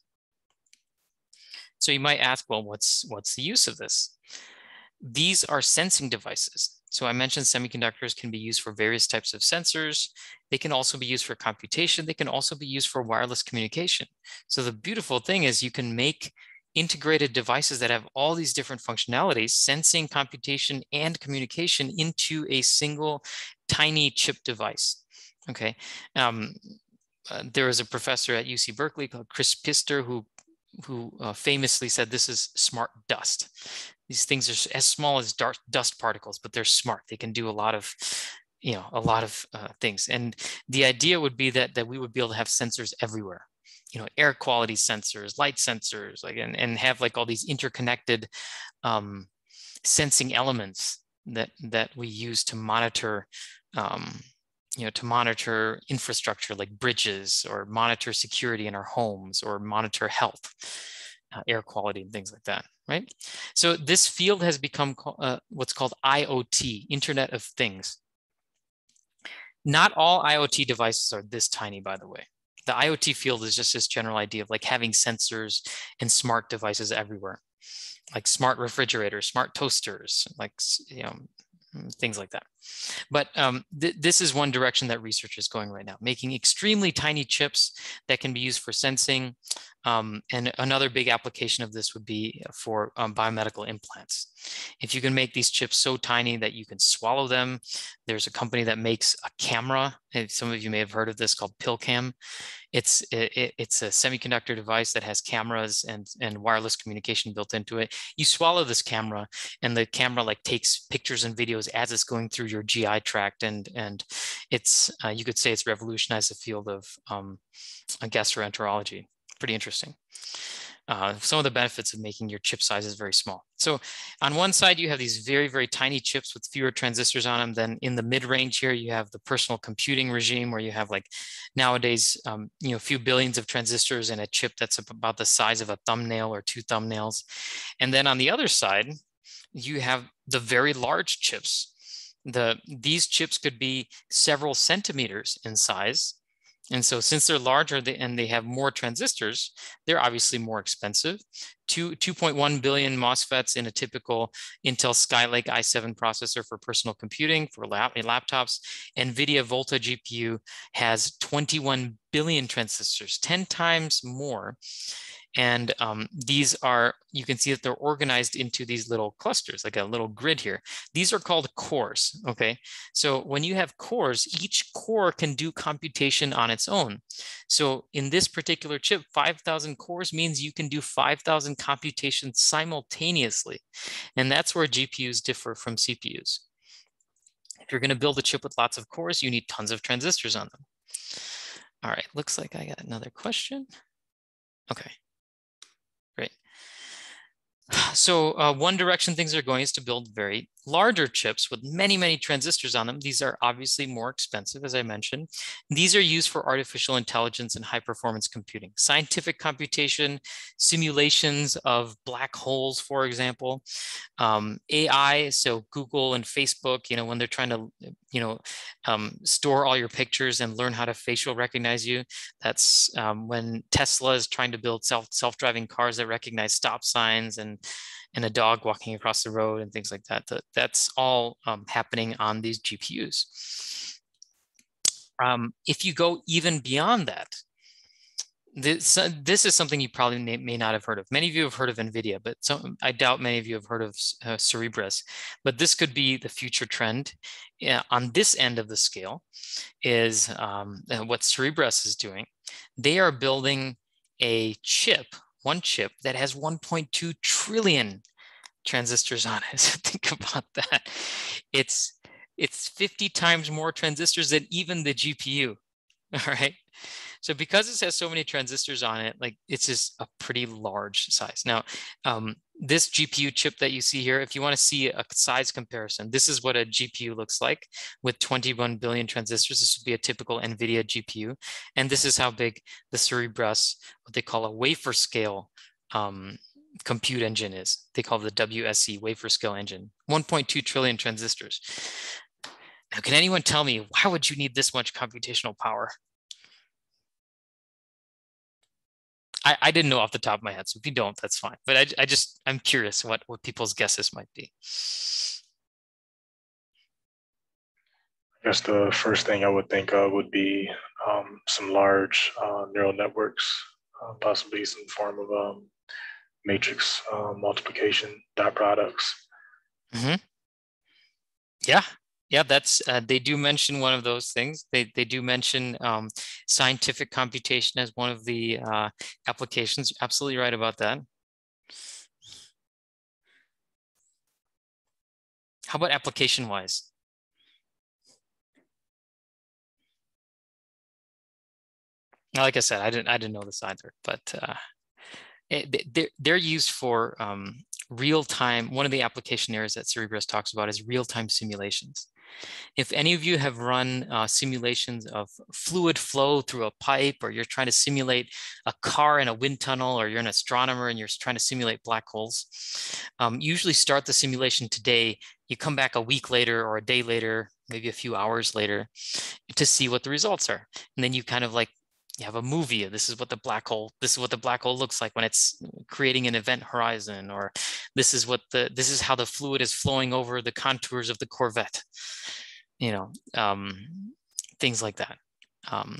So you might ask, well, what's, what's the use of this? These are sensing devices. So I mentioned semiconductors can be used for various types of sensors. They can also be used for computation. They can also be used for wireless communication. So the beautiful thing is you can make integrated devices that have all these different functionalities, sensing, computation, and communication into a single tiny chip device. Okay. Um, uh, there was a professor at UC Berkeley called Kris Pister who who uh, famously said this is smart dust. These things are as small as dark dust particles, but they're smart. They can do a lot of, you know, a lot of uh, things. And the idea would be that that we would be able to have sensors everywhere. You know, air quality sensors, light sensors, like and, and have like all these interconnected um, sensing elements that that we use to monitor um, you know, to monitor infrastructure like bridges or monitor security in our homes or monitor health, air quality and things like that, right? So this field has become uh, what's called IoT, Internet of Things. Not all IoT devices are this tiny, by the way. The IoT field is just this general idea of like having sensors and smart devices everywhere like smart refrigerators, smart toasters, like you know, Mm, things like that. But um, th this is one direction that research is going right now, making extremely tiny chips that can be used for sensing. Um, and another big application of this would be for um, biomedical implants. If you can make these chips so tiny that you can swallow them, there's a company that makes a camera. Some of you may have heard of this called PillCam. It's it, it's a semiconductor device that has cameras and and wireless communication built into it. You swallow this camera, and the camera like takes pictures and videos as it's going through your GI tract, and and it's uh, you could say it's revolutionized the field of um, gastroenterology. Pretty interesting uh, some of the benefits of making your chip sizes very small. So on one side, you have these very, very tiny chips with fewer transistors on them. Then in the mid-range here, you have the personal computing regime where you have like nowadays, um, you know, a few billions of transistors in a chip that's about the size of a thumbnail or two thumbnails. And then on the other side, you have the very large chips. The, these chips could be several centimeters in size and so since they're larger and they have more transistors, they're obviously more expensive. Two, 2.1 billion MOSFETs in a typical Intel Skylake i7 processor for personal computing for lap eh, laptops. NVIDIA Volta GPU has 21 billion transistors, 10 times more. And um, these are, you can see that they're organized into these little clusters, like a little grid here. These are called cores, okay? So when you have cores, each core can do computation on its own. So in this particular chip, 5,000 cores means you can do 5,000 computations simultaneously. And that's where GPUs differ from CPUs. If you're gonna build a chip with lots of cores, you need tons of transistors on them. All right, looks like I got another question. Okay. So uh, one direction things are going is to build very larger chips with many, many transistors on them. These are obviously more expensive, as I mentioned. These are used for artificial intelligence and high performance computing, scientific computation, simulations of black holes, for example, um, AI. So Google and Facebook, you know, when they're trying to, you know, um, store all your pictures and learn how to facial recognize you. That's um, when Tesla is trying to build self self-driving cars that recognize stop signs and and a dog walking across the road and things like that. that that's all um, happening on these GPUs. Um, if you go even beyond that, this, uh, this is something you probably may, may, not have heard of. Many of you have heard of NVIDIA, but some, I doubt many of you have heard of uh, Cerebras. But this could be the future trend. Yeah, on this end of the scale is um, uh, what Cerebras is doing. They are building a chip, one chip that has 1.2 trillion transistors on it. So think about that. It's it's 50 times more transistors than even the GPU. All right. So because this has so many transistors on it, like it's just a pretty large size. Now, um, this GPU chip that you see here, if you want to see a size comparison, this is what a GPU looks like with 21 billion transistors. This would be a typical NVIDIA GPU. And this is how big the Cerebras, what they call a wafer scale um, compute engine is. They call the WSE, wafer scale engine, 1.2 trillion transistors. Now, can anyone tell me why would you need this much computational power? I, I didn't know off the top of my head. So if you don't, that's fine. But I, I just, I'm curious what, what people's guesses might be. I guess the first thing I would think of would be um, some large uh, neural networks, uh, possibly some form of um, matrix uh, multiplication dot products. Mm-hmm. Yeah, yeah, that's uh, they do mention one of those things. They they do mention um, scientific computation as one of the uh, applications. Absolutely right about that. How about application wise? Now, Like I said, I didn't I didn't know this either, but uh, it, they're, they're used for um, real time. One of the application areas that Cerebras talks about is real time simulations. If any of you have run uh, simulations of fluid flow through a pipe, or you're trying to simulate a car in a wind tunnel, or you're an astronomer and you're trying to simulate black holes, um, usually start the simulation today. You come back a week later or a day later, maybe a few hours later to see what the results are. And then you kind of like you have a movie this is what the black hole this is what the black hole looks like when it's creating an event horizon or this is what the this is how the fluid is flowing over the contours of the corvette you know um, things like that. Um,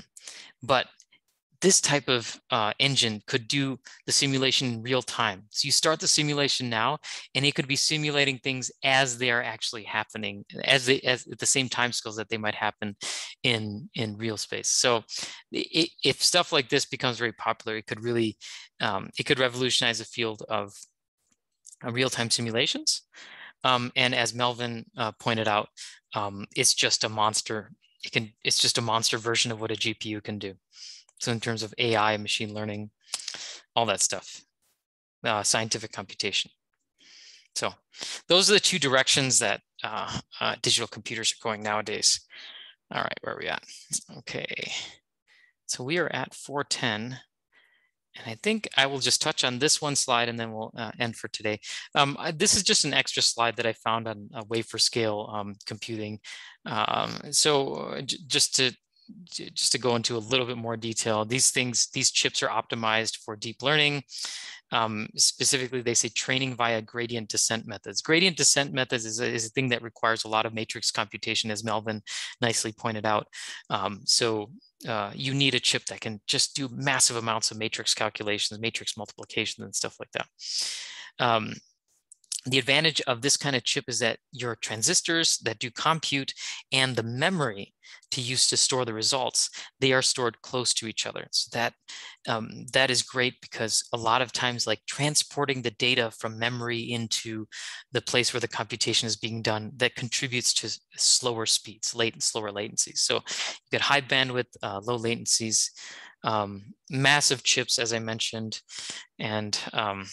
but this type of uh, engine could do the simulation in real time. So you start the simulation now, and it could be simulating things as they are actually happening, as they as at the same time scales that they might happen in in real space. So it, if stuff like this becomes very popular, it could really um, it could revolutionize the field of uh, real time simulations. Um, and as Melvin uh, pointed out, um, it's just a monster. It can it's just a monster version of what a GPU can do. So in terms of AI, machine learning, all that stuff, uh, scientific computation. So those are the two directions that uh, uh, digital computers are going nowadays. All right, where are we at? Okay, so we are at 410. And I think I will just touch on this one slide and then we'll uh, end for today. Um, this is just an extra slide that I found on uh, wafer scale um, computing. Um, so uh, just to just to go into a little bit more detail, these things, these chips are optimized for deep learning. Um, specifically, they say training via gradient descent methods. Gradient descent methods is a, is a thing that requires a lot of matrix computation, as Melvin nicely pointed out. Um, so uh, you need a chip that can just do massive amounts of matrix calculations, matrix multiplications, and stuff like that. Um, the advantage of this kind of chip is that your transistors that do compute and the memory to use to store the results, they are stored close to each other. So that, um, that is great because a lot of times like transporting the data from memory into the place where the computation is being done, that contributes to slower speeds, late and slower latencies. So you get high bandwidth, uh, low latencies, um, massive chips, as I mentioned, and um,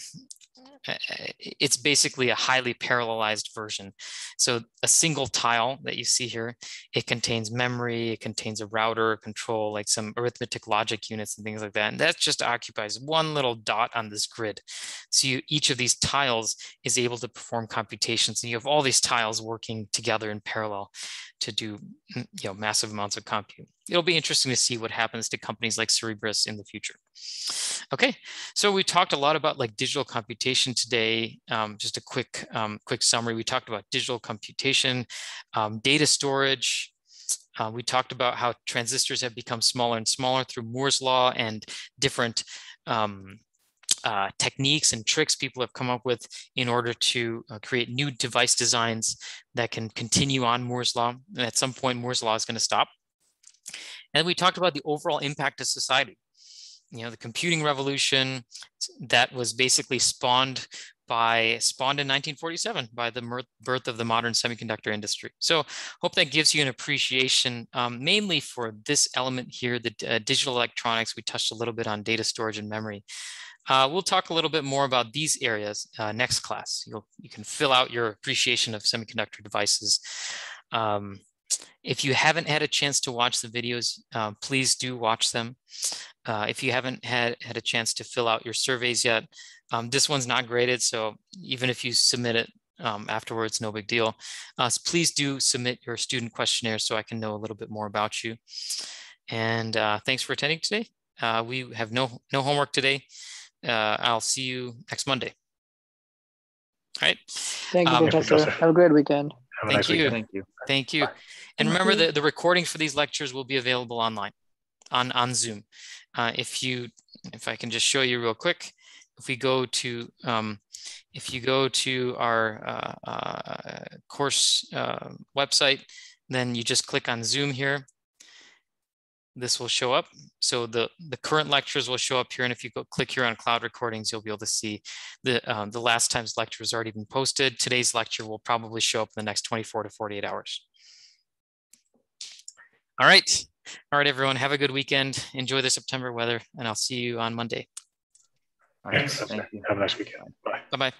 Uh, it's basically a highly parallelized version. So a single tile that you see here, it contains memory, it contains a router, control, like some arithmetic logic units and things like that. And that just occupies one little dot on this grid. So you, each of these tiles is able to perform computations and you have all these tiles working together in parallel to do you know, massive amounts of compute. It'll be interesting to see what happens to companies like Cerebras in the future. Okay, so we talked a lot about like digital computation today. Um, just a quick um, quick summary. We talked about digital computation, um, data storage. Uh, we talked about how transistors have become smaller and smaller through Moore's law and different um, uh, techniques and tricks people have come up with in order to uh, create new device designs that can continue on Moore's law. And at some point, Moore's law is going to stop. And we talked about the overall impact to society. You know, the computing revolution that was basically spawned by spawned in 1947 by the birth of the modern semiconductor industry. So hope that gives you an appreciation um, mainly for this element here, the uh, digital electronics. We touched a little bit on data storage and memory. Uh, we'll talk a little bit more about these areas uh, next class. You'll, you can fill out your appreciation of semiconductor devices. Um, if you haven't had a chance to watch the videos, uh, please do watch them. Uh, if you haven't had, had a chance to fill out your surveys yet, um, this one's not graded, so even if you submit it um, afterwards, no big deal. Uh, so please do submit your student questionnaire so I can know a little bit more about you. And uh, thanks for attending today. Uh, we have no, no homework today. Uh, I'll see you next Monday. All right. Thank you, um, Professor. Have a great weekend. Thank, nice you. weekend. Thank you. Thank you. And remember, the, the recordings for these lectures will be available online on, on Zoom. Uh, if you, if I can just show you real quick, if we go to, um, if you go to our uh, uh, course uh, website, then you just click on Zoom here. This will show up. So the, the current lectures will show up here. And if you go click here on cloud recordings, you'll be able to see the, um, the last time's lecture has already been posted. Today's lecture will probably show up in the next 24 to 48 hours. All right. All right, everyone. Have a good weekend. Enjoy the September weather, and I'll see you on Monday. Thanks. Thank you. Have a nice weekend. Bye. Bye-bye.